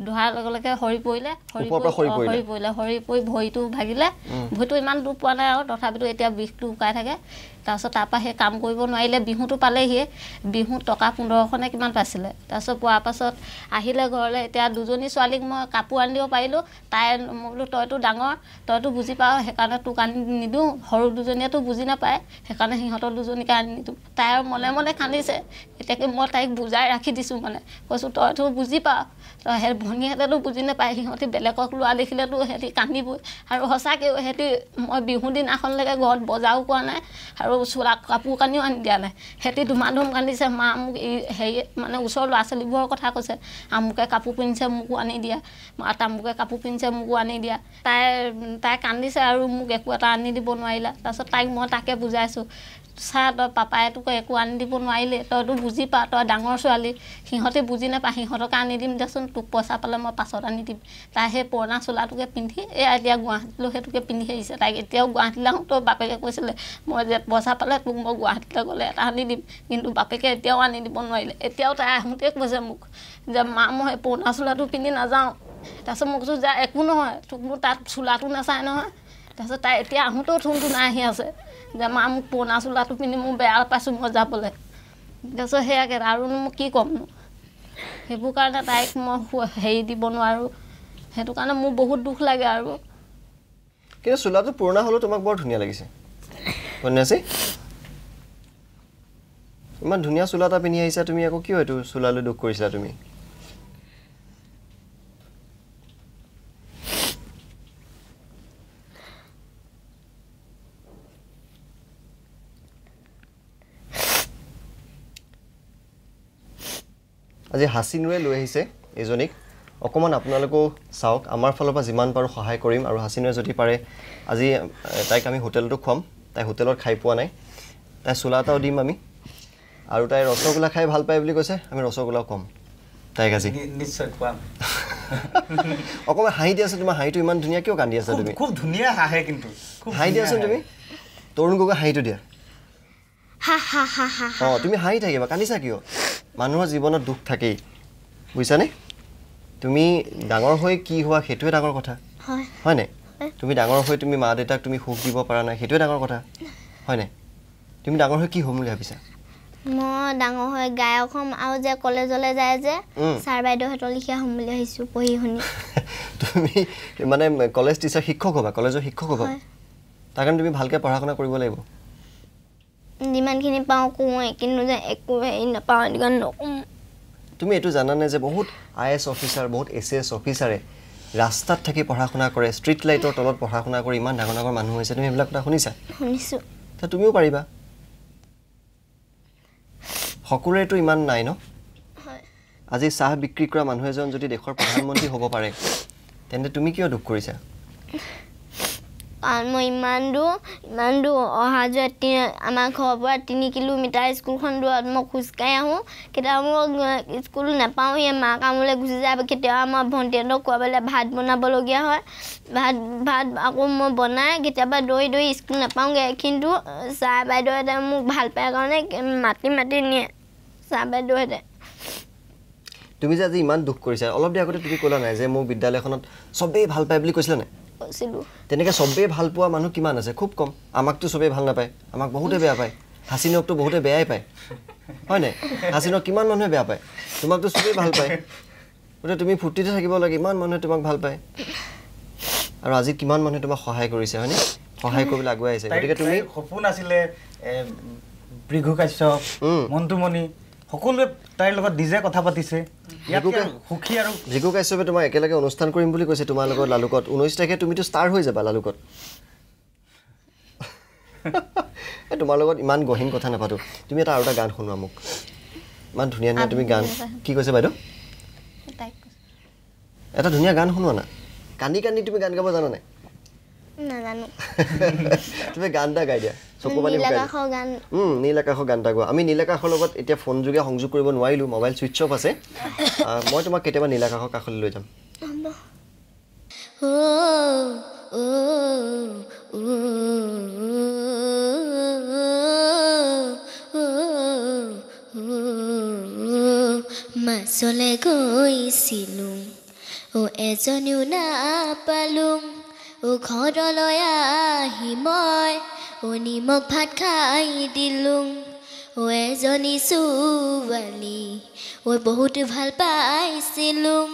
ধৰাৰ লগে লগে সৰি পৰিলে সৰি পৰিলে। সৰি পৰি ভৰিটো ভাগিলে ভৰিটো ইমান দুখ পোৱা নাই আৰু তথাপিতো এতিয়া বিষটো শুকাই থাকে তাৰপিছত তাৰপৰা সেই কাম কৰিব নোৱাৰিলে বিহুটো পালেহিয়ে। বিহুত টকা পোন্ধৰশনে কিমান পাইছিলে? তাৰপিছত পোৱাৰ পাছত আহিলে ঘৰলৈ এতিয়া দুজনী ছোৱালীক মই কাপোৰ আনি দিব পাৰিলোঁ। তাই মই বোলো তইতো ডাঙৰ তইতো বুজি পাৱ সেইকাৰণে তোক আনি নিদিওঁ। সৰু দুজনীয়েতো বুজি নাপায় সেইকাৰণে সিহঁতৰ দুজনীকে আনি নিদিওঁ। তাই আৰু মনে মনে কান্দিছে। এতিয়াকে মই তাইক বুজাই ৰাখি দিছোঁ মানে। কৈছোঁ তইতো বুজি পাৱ সেই ভনীহঁতেতো বুজি নাপায় সিহঁতি বেলেগক লোৱা দেখিলেতো সিহঁতি কান্দিবই। আৰু সঁচাকৈ সিহঁতি মই বিহু দিনাখনলৈকে ঘৰত বজাৰো কৰা নাই আৰু চোলা কাপোৰ কানিও আনি দিয়া নাই। সিহঁতি ধুমা ধুম কান্দিছে মা মোক এই হেৰি মানে ওচৰৰ ল'ৰা ছোৱালীবোৰৰ কথা কৈছে আমুকে কাপোৰ পিন্ধিছে মোকো আনি দিয়া। মা তামুকে কাপোৰ পিন্ধিছে মোকো আনি দিয়া। তাই তাই কান্দিছে আৰু মোক একো এটা আনি দিব নোৱাৰিলে। তাৰপিছত তাইক মই তাকে বুজাইছোঁ। চা তই পাপাই তোক একো আনি দিব নোৱাৰিলে তইতো বুজি পা তই ডাঙৰ ছোৱালী সিহঁতে বুজি নাপায় সিহঁতকে আনি দিম দেচোন তোক পইচা পালে মই পাছত আনি দিম। তাই সেই পুৰণা চোলাটোকে পিন্ধি এয়া এতিয়া গুৱাহাটীলৈ সেইটোকে পিন্ধি আহিছে। তাইক এতিয়াও গুৱাহাটীলৈ আহোঁতেও বাপেকে কৈছিলে মই যে পইচা পালে তোক মই গুৱাহাটীলৈ গ'লে এটা আনি দিম কিন্তু বাপেকে এতিয়াও আনি দিব নোৱাৰিলে। এতিয়াও তাই আহোঁতে কৈছে মোক যে মা মই সেই পুৰণা চোলাটো পিন্ধি নাযাওঁ তাৰপিছত মই কৈছোঁ যে একো নহয় তোক মোৰ তাত চোলাটো নাচায় নহয় তাৰপিছত তাই এতিয়া আহোঁতেও থোনটো নাই আহি আছে। যে মা মোক পুৰণা চোলাটো পিন্ধি মোৰ বেয়া পাইছোঁ মই যাবলৈ। তাৰপিছত সেয়াকে আৰুনো মোক কি ক'মনো? সেইবোৰ কাৰণে তাইক মই হেৰি দিব নোৱাৰোঁ। সেইটো কাৰণে মোৰ বহুত দুখ লাগে আৰু। কিন্তু চোলাটো পুৰণা হ'লেও তোমাক বৰ ধুনীয়া লাগিছে। কন্যাশ্ৰী ইমান ধুনীয়া চোলা এটা পিন্ধি আহিছা তুমি আকৌ কিয় এইটো চোলালৈ দুখ কৰিছিলা তুমি? আজি হাচিনুৰে লৈ আহিছে এইজনীক অকণমান আপোনালোকেও চাওক আমাৰ ফালৰ পৰা যিমান পাৰোঁ সহায় কৰিম আৰু হাচিনুৱে যদি পাৰে আজি তাইক আমি হোটেলতো খুৱাম। তাই হোটেলত খাই পোৱা নাই। তাই চোলা এটাও দিম আমি। আৰু তাই ৰসগোল্লা খাই ভাল পায় বুলি কৈছে আমি ৰসগোল্লাও খুৱাম। তাইক আজি। নিশ্চয় খুৱাম। অকণমান হাঁহি দিয়াচোন তোমাৰ হাঁহিটো ইমান ধুনীয়া কিয় কান্দি আছা তুমি? খুব ধুনীয়া হাঁহে কিন্তু। হাঁহি দিয়াচোন তুমি। তৰুণ গগৈ হাঁহিটো দিয়া। অঁ তুমি হাঁহি থাকিবা কান্দিছা কিয় মানুহৰ জীৱনত দুখ থাকেই বুজিছানে? তুমি ডাঙৰ হৈ কি হোৱা সেইটোৱে ডাঙৰ কথা। হয়। হয়নে? হয়। তুমি ডাঙৰ হৈ তুমি মা দেউতাক তুমি সুখ দিব পৰা নাই সেইটোৱে ডাঙৰ কথা। হয়নে? তুমি ডাঙৰ হৈ কি হ'ম বুলি ভাবিছা? মই ডাঙৰ হৈ গায়ক হ'ম আৰু যে কলেজলৈ যায় যে। ছাৰ বাইদেউহঁতৰ লিখীয়া হ'ম বুলি ভাবিছোঁ পঢ়ি শুনি। তুমি মানে কলেজ টিচাৰ শিক্ষক হ'বা কলেজৰ শিক্ষক হ'বা। তাৰ কাৰণে তুমি ভালকৈ পঢ়া শুনা কৰিব লাগিব। যিমানখিনি পাওঁ কোঁৱে কিন্তু যে একো হেৰি নাপাওঁ সেইটো কাৰণে নকওঁ তুমি এইটো জানানে যে বহুত আই এছ অফিচাৰ বহুত এছ এছ অফিচাৰে ৰাস্তাত থাকি পঢ়া শুনা কৰে ষ্ট্ৰীট লাইটৰ তলত পঢ়া শুনা কৰি ইমান ডাঙৰ ডাঙৰ মানুহ হৈছে তুমি এইবিলাক কথা শুনিছা? শুনিছোঁ। তুমিও পাৰিবা। সকলোৰেতো ইমান নাই ন? আজি চাহ বিক্ৰী কৰা মানুহ এজন যদি দেশৰ প্ৰধানমন্ত্ৰী হ'ব পাৰে তেন্তে তুমি কিয় দুখ কৰিছা? মই ইমান দূৰ ইমান দূৰ অহা যোৱা তিনি আমাৰ ঘৰৰ পৰা তিনি কিলোমিটাৰ স্কুলখন দূৰত মই খোজকাঢ়ি আহোঁ। কেতিয়াবা মই স্কুল নাপাওঁহি মা কামলৈ গুচি যায় কেতিয়াবা মই ভণ্টিহঁতক খুৱাবলৈ ভাত বনাবলগীয়া হয়। ভাত ভাত আকৌ মই বনাই কেতিয়াবা দৌৰি দৌৰি স্কুল নাপাওঁগৈ কিন্তু ছাৰ বাইদেউহঁতে মোক ভাল পায় কাৰণে মাতি মাতি নিয়ে ছাৰ বাইদেউহঁতে। তুমি যে আজি ইমান দুখ কৰিছা অলপ দেৰি আগতে তুমি ক'লা নাই যে মোৰ বিদ্যালয়খনত চবেই ভাল পায় বুলি কৈছিলা নাই? কৈছিলোঁ। তেনেকৈ চবেই ভাল পোৱা মানুহ কিমান আছে? খুব কম। আমাকতো চবেই ভাল নাপায়। আমাক বহুতে বেয়া পায়। হাচিনকতো বহুতে বেয়াই পায়। হয় নাই? হাচিনক কিমান মানুহে বেয়া পায়? তোমাকতো চবেই ভাল পায়। গতিকে তুমি ফূৰ্তিতে থাকিব লাগে ইমান মানুহে তোমাক ভাল পায়। আৰু আজি কিমান মানুহে তোমাক সহায় কৰিছে হয়নে? সহায় কৰিবলৈ আগুৱাই আহিছে। গতিকে তুমি সপোন আছিলে ভৃগু কাশ্যপ উম। মন্টুমণি। সকলোৱে তাইৰ লগত নিজে কথা পাতিছে। সুখী আৰু জিকু কাশ্যপে তোমাক একেলগে অনুষ্ঠান কৰিম বুলি কৈছে তোমাৰ লগত লালুকত। ঊনৈছ তাৰিখে তুমিতো ষ্টাৰ হৈ যাবা লালুকত। এই তোমাৰ লগত ইমান গহীন কথা নাপাতো। তুমি এটা আৰু এটা গান শুনোৱা মোক। ইমান ধুনীয়া ধুনীয়া তুমি গান কি কৈছে বাইদেউ? এটা ধুনীয়া গান শুনোৱা না। কান্দি কান্দি তুমি গান গাব জানা নাই? নাজানো। তুমি গান এটা গাই দিয়া। চকু পানী শুকাই দিয়া। নীলাকাশৰ গান। উম, নীল আকাশৰ গান এটা গোৱা। আমি নীল আকাশৰ লগত এতিয়া ফোন যোগে সংযোগ কৰিব নোৱাৰিলোঁ মোবাইল ছুইচ অফ আছে। মই তোমাক কেতিয়াবা নীল আকাশৰ কাষলৈ লৈ যাম। ও ও মাছলে গৈছিলোঁ ও এজনীও নাপালোঁ। ঘৰলৈ আহি মই ও নিমখ ভাত খাই দিলোঁ। ও এজনী ছোৱালী ঐ বহুত ভাল পাইছিলোঁ।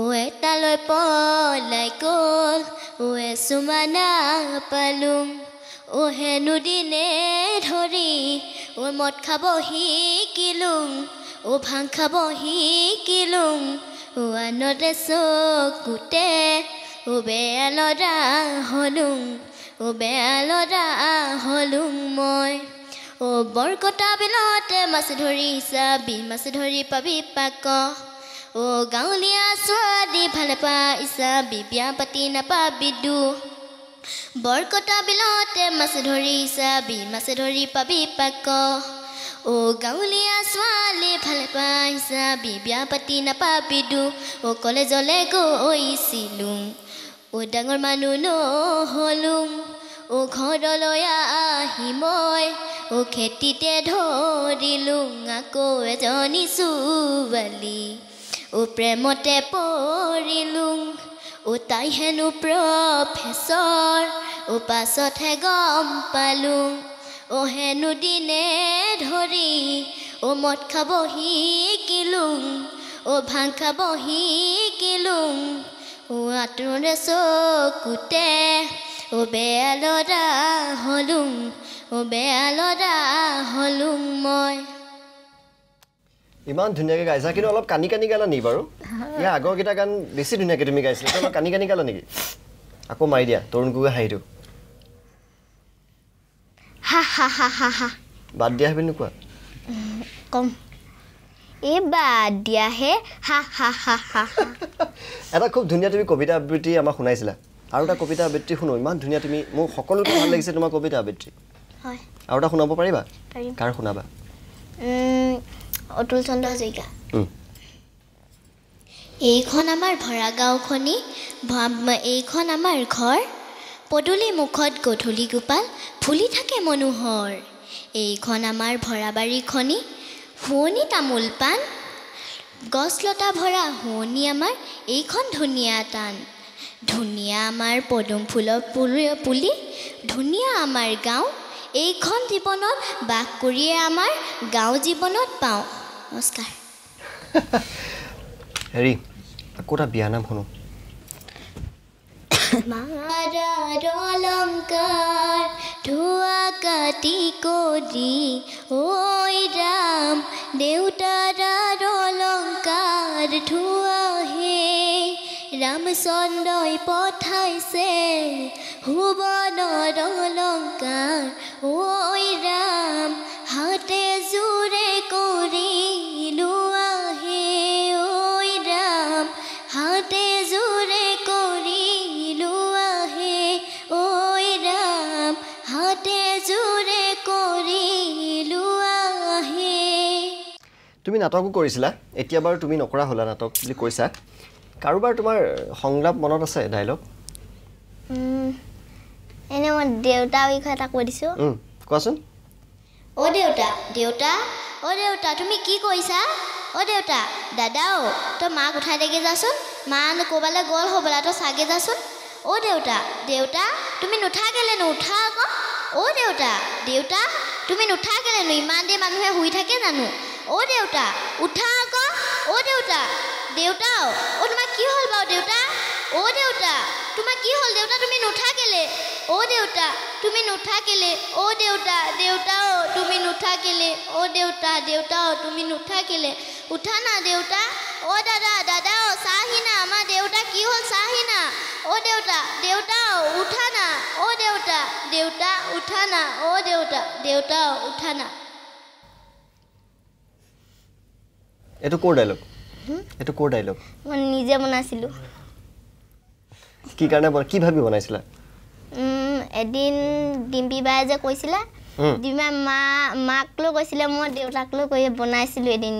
ও এটালৈ পলাই গ'ল ও এচুমা নাপালোঁ ও হেনো দিনে ধৰি ও মদ খাব শিকিলোঁ। ও ভাং খাব শিকিলোঁ। ও আনতে চকুতে বেয়া লৰা হ'লোঁ লৰা হ'লোঁ মই। ও বৰকটা বিলতে মাছ ধৰি হিচাবি মাছ ধৰি পাবি পাক। ও গাঁৱলীয়া ছোৱালী ভালে পাইছা বিয়া পাতি নাপাবি দু। বৰকটা বিলতে মাছ ধৰি চাবি মাছ ধৰি পাবি পাক। ও গাঁৱলীয়া ছোৱালী ভালে পাইছা বিয়া পাতি নাপাবি দু। ও কলেজলৈ গৈছিলোঁ ও ডাঙৰ মানুহ নহ'লোঁ ও ঘৰলৈ আহি মই ও খেতিতে ধৰিলোঁ আকৌ এজনী ছোৱালী। ও প্ৰেমতে পৰিলোঁ ও তাই হেনো প্ৰফেচৰ ও পাছতহে গম পালোঁ ও হেনো দিনে ধৰি ও মদ খাব শিকিলোঁ ও ভাং খাব শিকিলোঁ আঁতৰে চকুতে ও বেয়া লৰা হ'লোঁ মই ইমান ধুনীয়াকৈ গাইছা কিন্তু অলপ কানি কানি গালা নেকি বাৰু? ইয়াৰ আগৰ কেইটা গান বেছি ধুনীয়াকৈ তুমি গাইছিলা অলপ কানি কানি গালা নেকি? আকৌ মাৰি দিয়া তৰুণ গগৈ হাঁহিটো বাদ দিয়া বুলি নোকোৱা। কম। এই বাদ দিয়াহে হা হা হা হা হা। এটা খুব ধুনীয়া তুমি কবিতা আবৃত্তি আমাক শুনাইছিলা। আৰু এটা কবিতা আবৃত্তি শুনো ইমান ধুনীয়া তুমি মোক সকলোকে ভাল লাগিছে তোমাৰ কবিতা আবৃত্তি। হয়। আৰু এটা শুনাব পাৰিবা? কাৰ শুনাবা? অতুল চন্দ্ৰ হাজৰিকা। এইখন আমাৰ ভৰা গাঁওখনি এইখন আমাৰ ঘৰ। পদূলি মুখত গধূলি গোপাল ফুলি থাকে মনোহৰ। এইখন আমাৰ ভৰা বাৰীখনি শুৱনি তামোল পাণ। গছ লতা ভৰা শুৱনি আমাৰ এইখন ধুনীয়া টান। ধুনীয়া আমাৰ পদুম ফুলৰ পুলি পুলি ধুনীয়া আমাৰ গাঁও। এইখন জীৱনত বাস কৰিয়ে আমাৰ গাঁও জীৱনত পাওঁ। নমস্কাৰ। হেৰি আকৌ এটা বিয়ানাম শুনো? মাৰাৰ অলংকাৰ ধোৱা কাটি কৰি ঐ ৰাম দেউতাৰ অলংকাৰ ধোৱা হে। ৰামচন্দ্ৰই পঠাইছে সুবনৰ অলংকাৰ ঐ ৰাম নাটকো কৰিছিলা এতিয়া বাৰু তুমি নকৰা হ'লা নাটক বুলি কৈছা। কাৰোবাৰ তোমাৰ সংলাপ মনত আছে ডাইলগ? এনেই মই দেউতাৰ বিষয়ে এটা কৈ দিছোঁ। কোৱাচোন। অ' দেউতা দেউতা অ' দেউতা তুমি কি কৰিছা অ' দেউতা দাদাও তই মাক উঠাই দেগে যাচোন। মা ক'ৰবালৈ গ'ল হ'বলা তই চাগে যাচোন। অ' দেউতা দেউতা তুমি নুঠা কেলেনো উঠা আকৌ। অ' দেউতা দেউতা তুমি নুঠা কেলেনো ইমান দেৰি মানুহে শুই থাকে জানো? অ' দেউতা উঠা আকৌ। অ' দেউতা দেউতাও অ' তোমাৰ কি হ'ল বাৰু দেউতা? অ' দেউতা তোমাৰ কি হ'ল দেউতা? তুমি নুঠা কেলে? অ' দেউতা তুমি নুঠা কেলে? অ' দেউতা দেউতাও তুমি নুঠা কেলে? অ' দেউতা দেউতাও তুমি নুঠা কেলে? উঠা না দেউতা। অ' দাদা দাদাও চাহি না। আমাৰ দেউতা কি হ'ল চাহি না? অ' দেউতা দেউতাও উঠা না। অ' দেউতা দেউতা উঠা না। অ' দেউতা দেউতাও উঠা না। এইটো ক'ৰ ডাইলগ এইটো ক'ৰ ডাইলগ মই নিজে বনাইছিলোঁ। কি কাৰণে কি ভাবি বনাইছিলা? এদিন ডিম্পী বায়ে যে কৈছিলে। ডিম্পী মা মাক লৈ কৈছিলে মই দেউতাক লৈ কৈ বনাইছিলোঁ এদিন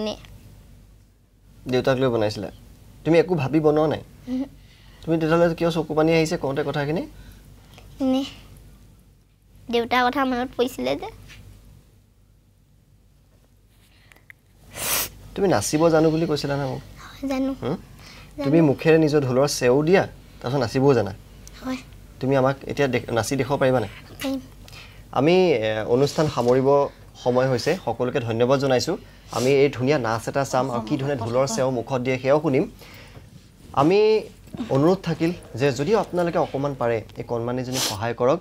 দেউতাক লৈ বনাইছিলা? তুমি একো ভাবি বনোৱা নাই? তুমি তেতিয়াহ'লে কিয় চকু পানী আহিছে কওঁতে কথাখিনি? দেউতাৰ কথা মনত পৰিছিলে যে। তুমি নাচিব জানো বুলি কৈছিলা না মোক? জানো? তুমি মুখেৰে নিজৰ ঢোলৰ চেও দিয়া তাৰপিছত নাচিবও জানা। হয়। তুমি আমাক এতিয়া নাচি দেখুৱাব পাৰিবানে? আমি অনুষ্ঠান সামৰিব সময় হৈছে সকলোকে ধন্যবাদ জনাইছোঁ। আমি এই ধুনীয়া নাচ এটা চাম আৰু কি ধৰণে ঢোলৰ চেও মুখত দিয়ে সেয়াও শুনিম। আমি অনুৰোধ থাকিল যে যদিও আপোনালোকে অকণমান পাৰে এই কণমানিজনীক সহায় কৰক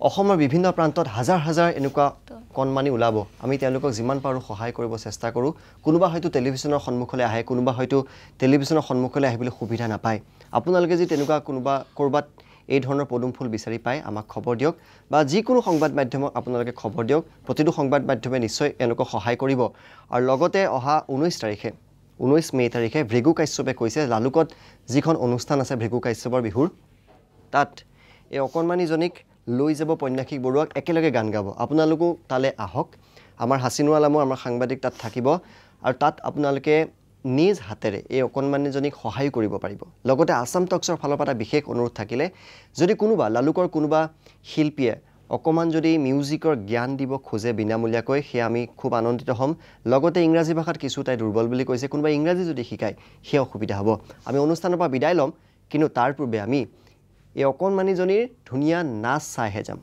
অসমৰ বিভিন্ন প্ৰান্তত হাজাৰ হাজাৰ এনেকুৱা কণমানি ওলাব। আমি তেওঁলোকক যিমান পাৰোঁ সহায় কৰিব চেষ্টা কৰোঁ। কোনোবা হয়তো টেলিভিশ্যনৰ সন্মুখলৈ আহে কোনোবা হয়তো টেলিভিশ্যনৰ সন্মুখলৈ আহিবলৈ সুবিধা নাপায়। আপোনালোকে যদি তেনেকুৱা কোনোবা ক'ৰবাত এই ধৰণৰ পদুম ফুল বিচাৰি পায় আমাক খবৰ দিয়ক বা যিকোনো সংবাদ মাধ্যমক আপোনালোকে খবৰ দিয়ক। প্ৰতিটো সংবাদ মাধ্যমে নিশ্চয় এনেকুৱা সহায় কৰিব। আৰু লগতে অহা ঊনৈছ তাৰিখে ঊনৈছ মে' তাৰিখে ভৃগু কাশ্যপে কৈছে লালুকত যিখন অনুষ্ঠান আছে ভৃগু কাশ্যপৰ বিহুৰ তাত এই অকণমানিজনীক লৈ যাব পন্যাসিক বৰুৱাক একেলগে গান গাব। আপোনালোকো তালৈ আহক। আমাৰ হাচিনুৰ আলামো আমাৰ সাংবাদিক তাত থাকিব আৰু তাত আপোনালোকে নিজ হাতেৰে এই অকণমানিজনীক সহায়ো কৰিব পাৰিব। লগতে আছাম টক্সৰ ফালৰ পৰা এটা বিশেষ অনুৰোধ থাকিলে যদি কোনোবা লালুকৰ কোনোবা শিল্পীয়ে অকণমান যদি মিউজিকৰ জ্ঞান দিব খোজে বিনামূলীয়াকৈ সেয়া আমি খুব আনন্দিত হ'ম। লগতে ইংৰাজী ভাষাত কিছু তাই দুৰ্বল বুলি কৈছে। কোনোবা ইংৰাজী যদি শিকায় সেয়া অসুবিধা হ'ব। আমি অনুষ্ঠানৰ পৰা বিদায় ল'ম। কিন্তু তাৰ পূৰ্বে আমি এই অকণমানিজনীৰ ধুনীয়া নাচ চাইহে যাম।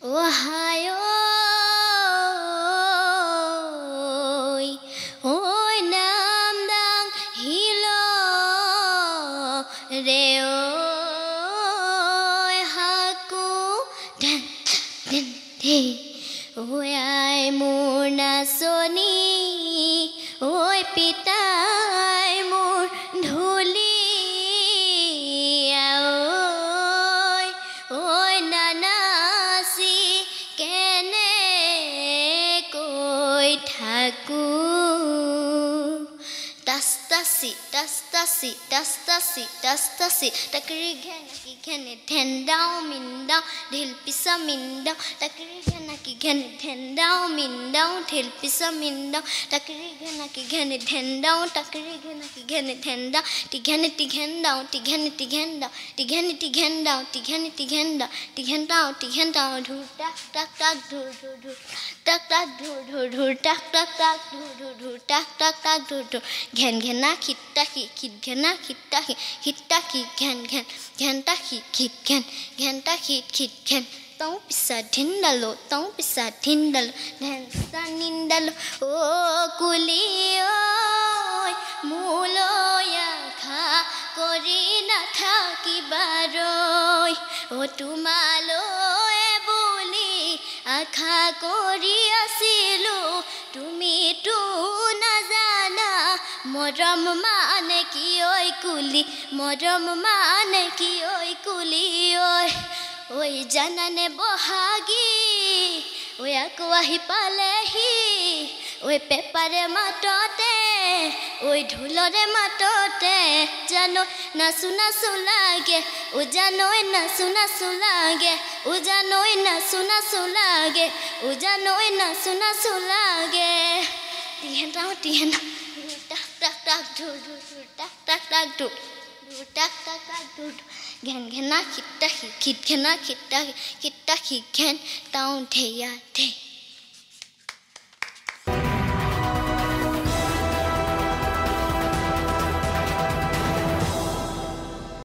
Ohio, oi nam dang hilo aku. Tas tasi, tas tasi, tas tasi, tas tasi Takri ghen, ghen, ten down, min down Dhil pisa min down Takri ghen ki ghen then down min down thil pisa min down takri ghena ki ghen then down takri ghena ki ghen then down ti ghen ti ghen down ti ghen ti ghen down ti ghen ti ghen down ti ghen ti ghen down ti ghen down ti ghen down dhur tak tak tak dhur dhur dhur tak tak dhur dhur dhur tak tak tak dhur dhur dhur tak tak tak dhur dhur ghen ghena khitta ki khit ghena khitta ki khitta ki ghen ghen ghen ta ki khit ghen ghen ta khit khit ghen ধেন পিছা নিন্দালো অ' কুলি ঐ মোলৈ আশা কৰি নাথাকিবা ৰৈ অ' তোমালৈ বুলি আশা কৰি আছিলো তুমিতো নাজানা মৰম মানে কি ঐ কুলি মৰম মানে কি ঐ কুলি ঐ ঐ জানানে বহাগী ঐ আকৌ আহি পালেহি ঐ পেপাৰে মাততে ঐ ঢোলৰে মাততে জানো নাচো নাচো লাগে ও জানৈ নাচো নাচো লাগে ও জানৈ নাচো নাচো লাগে ও জানৈ নাচো নাচো লাগে টিহেঁতাও টিহেঁতাও টাক টাক টাক ধুৰ ধুৰ ধুৰ টাক টাক টাক ধুৰ ধুৰ টাক টাক টাক ধুৰ ধুৰ ঘেন ঘেনা খিত্তা খি খিত ঘেনা খিত্তা খি খিত্তা খি ঘেন তাও ঢেয়া ঢে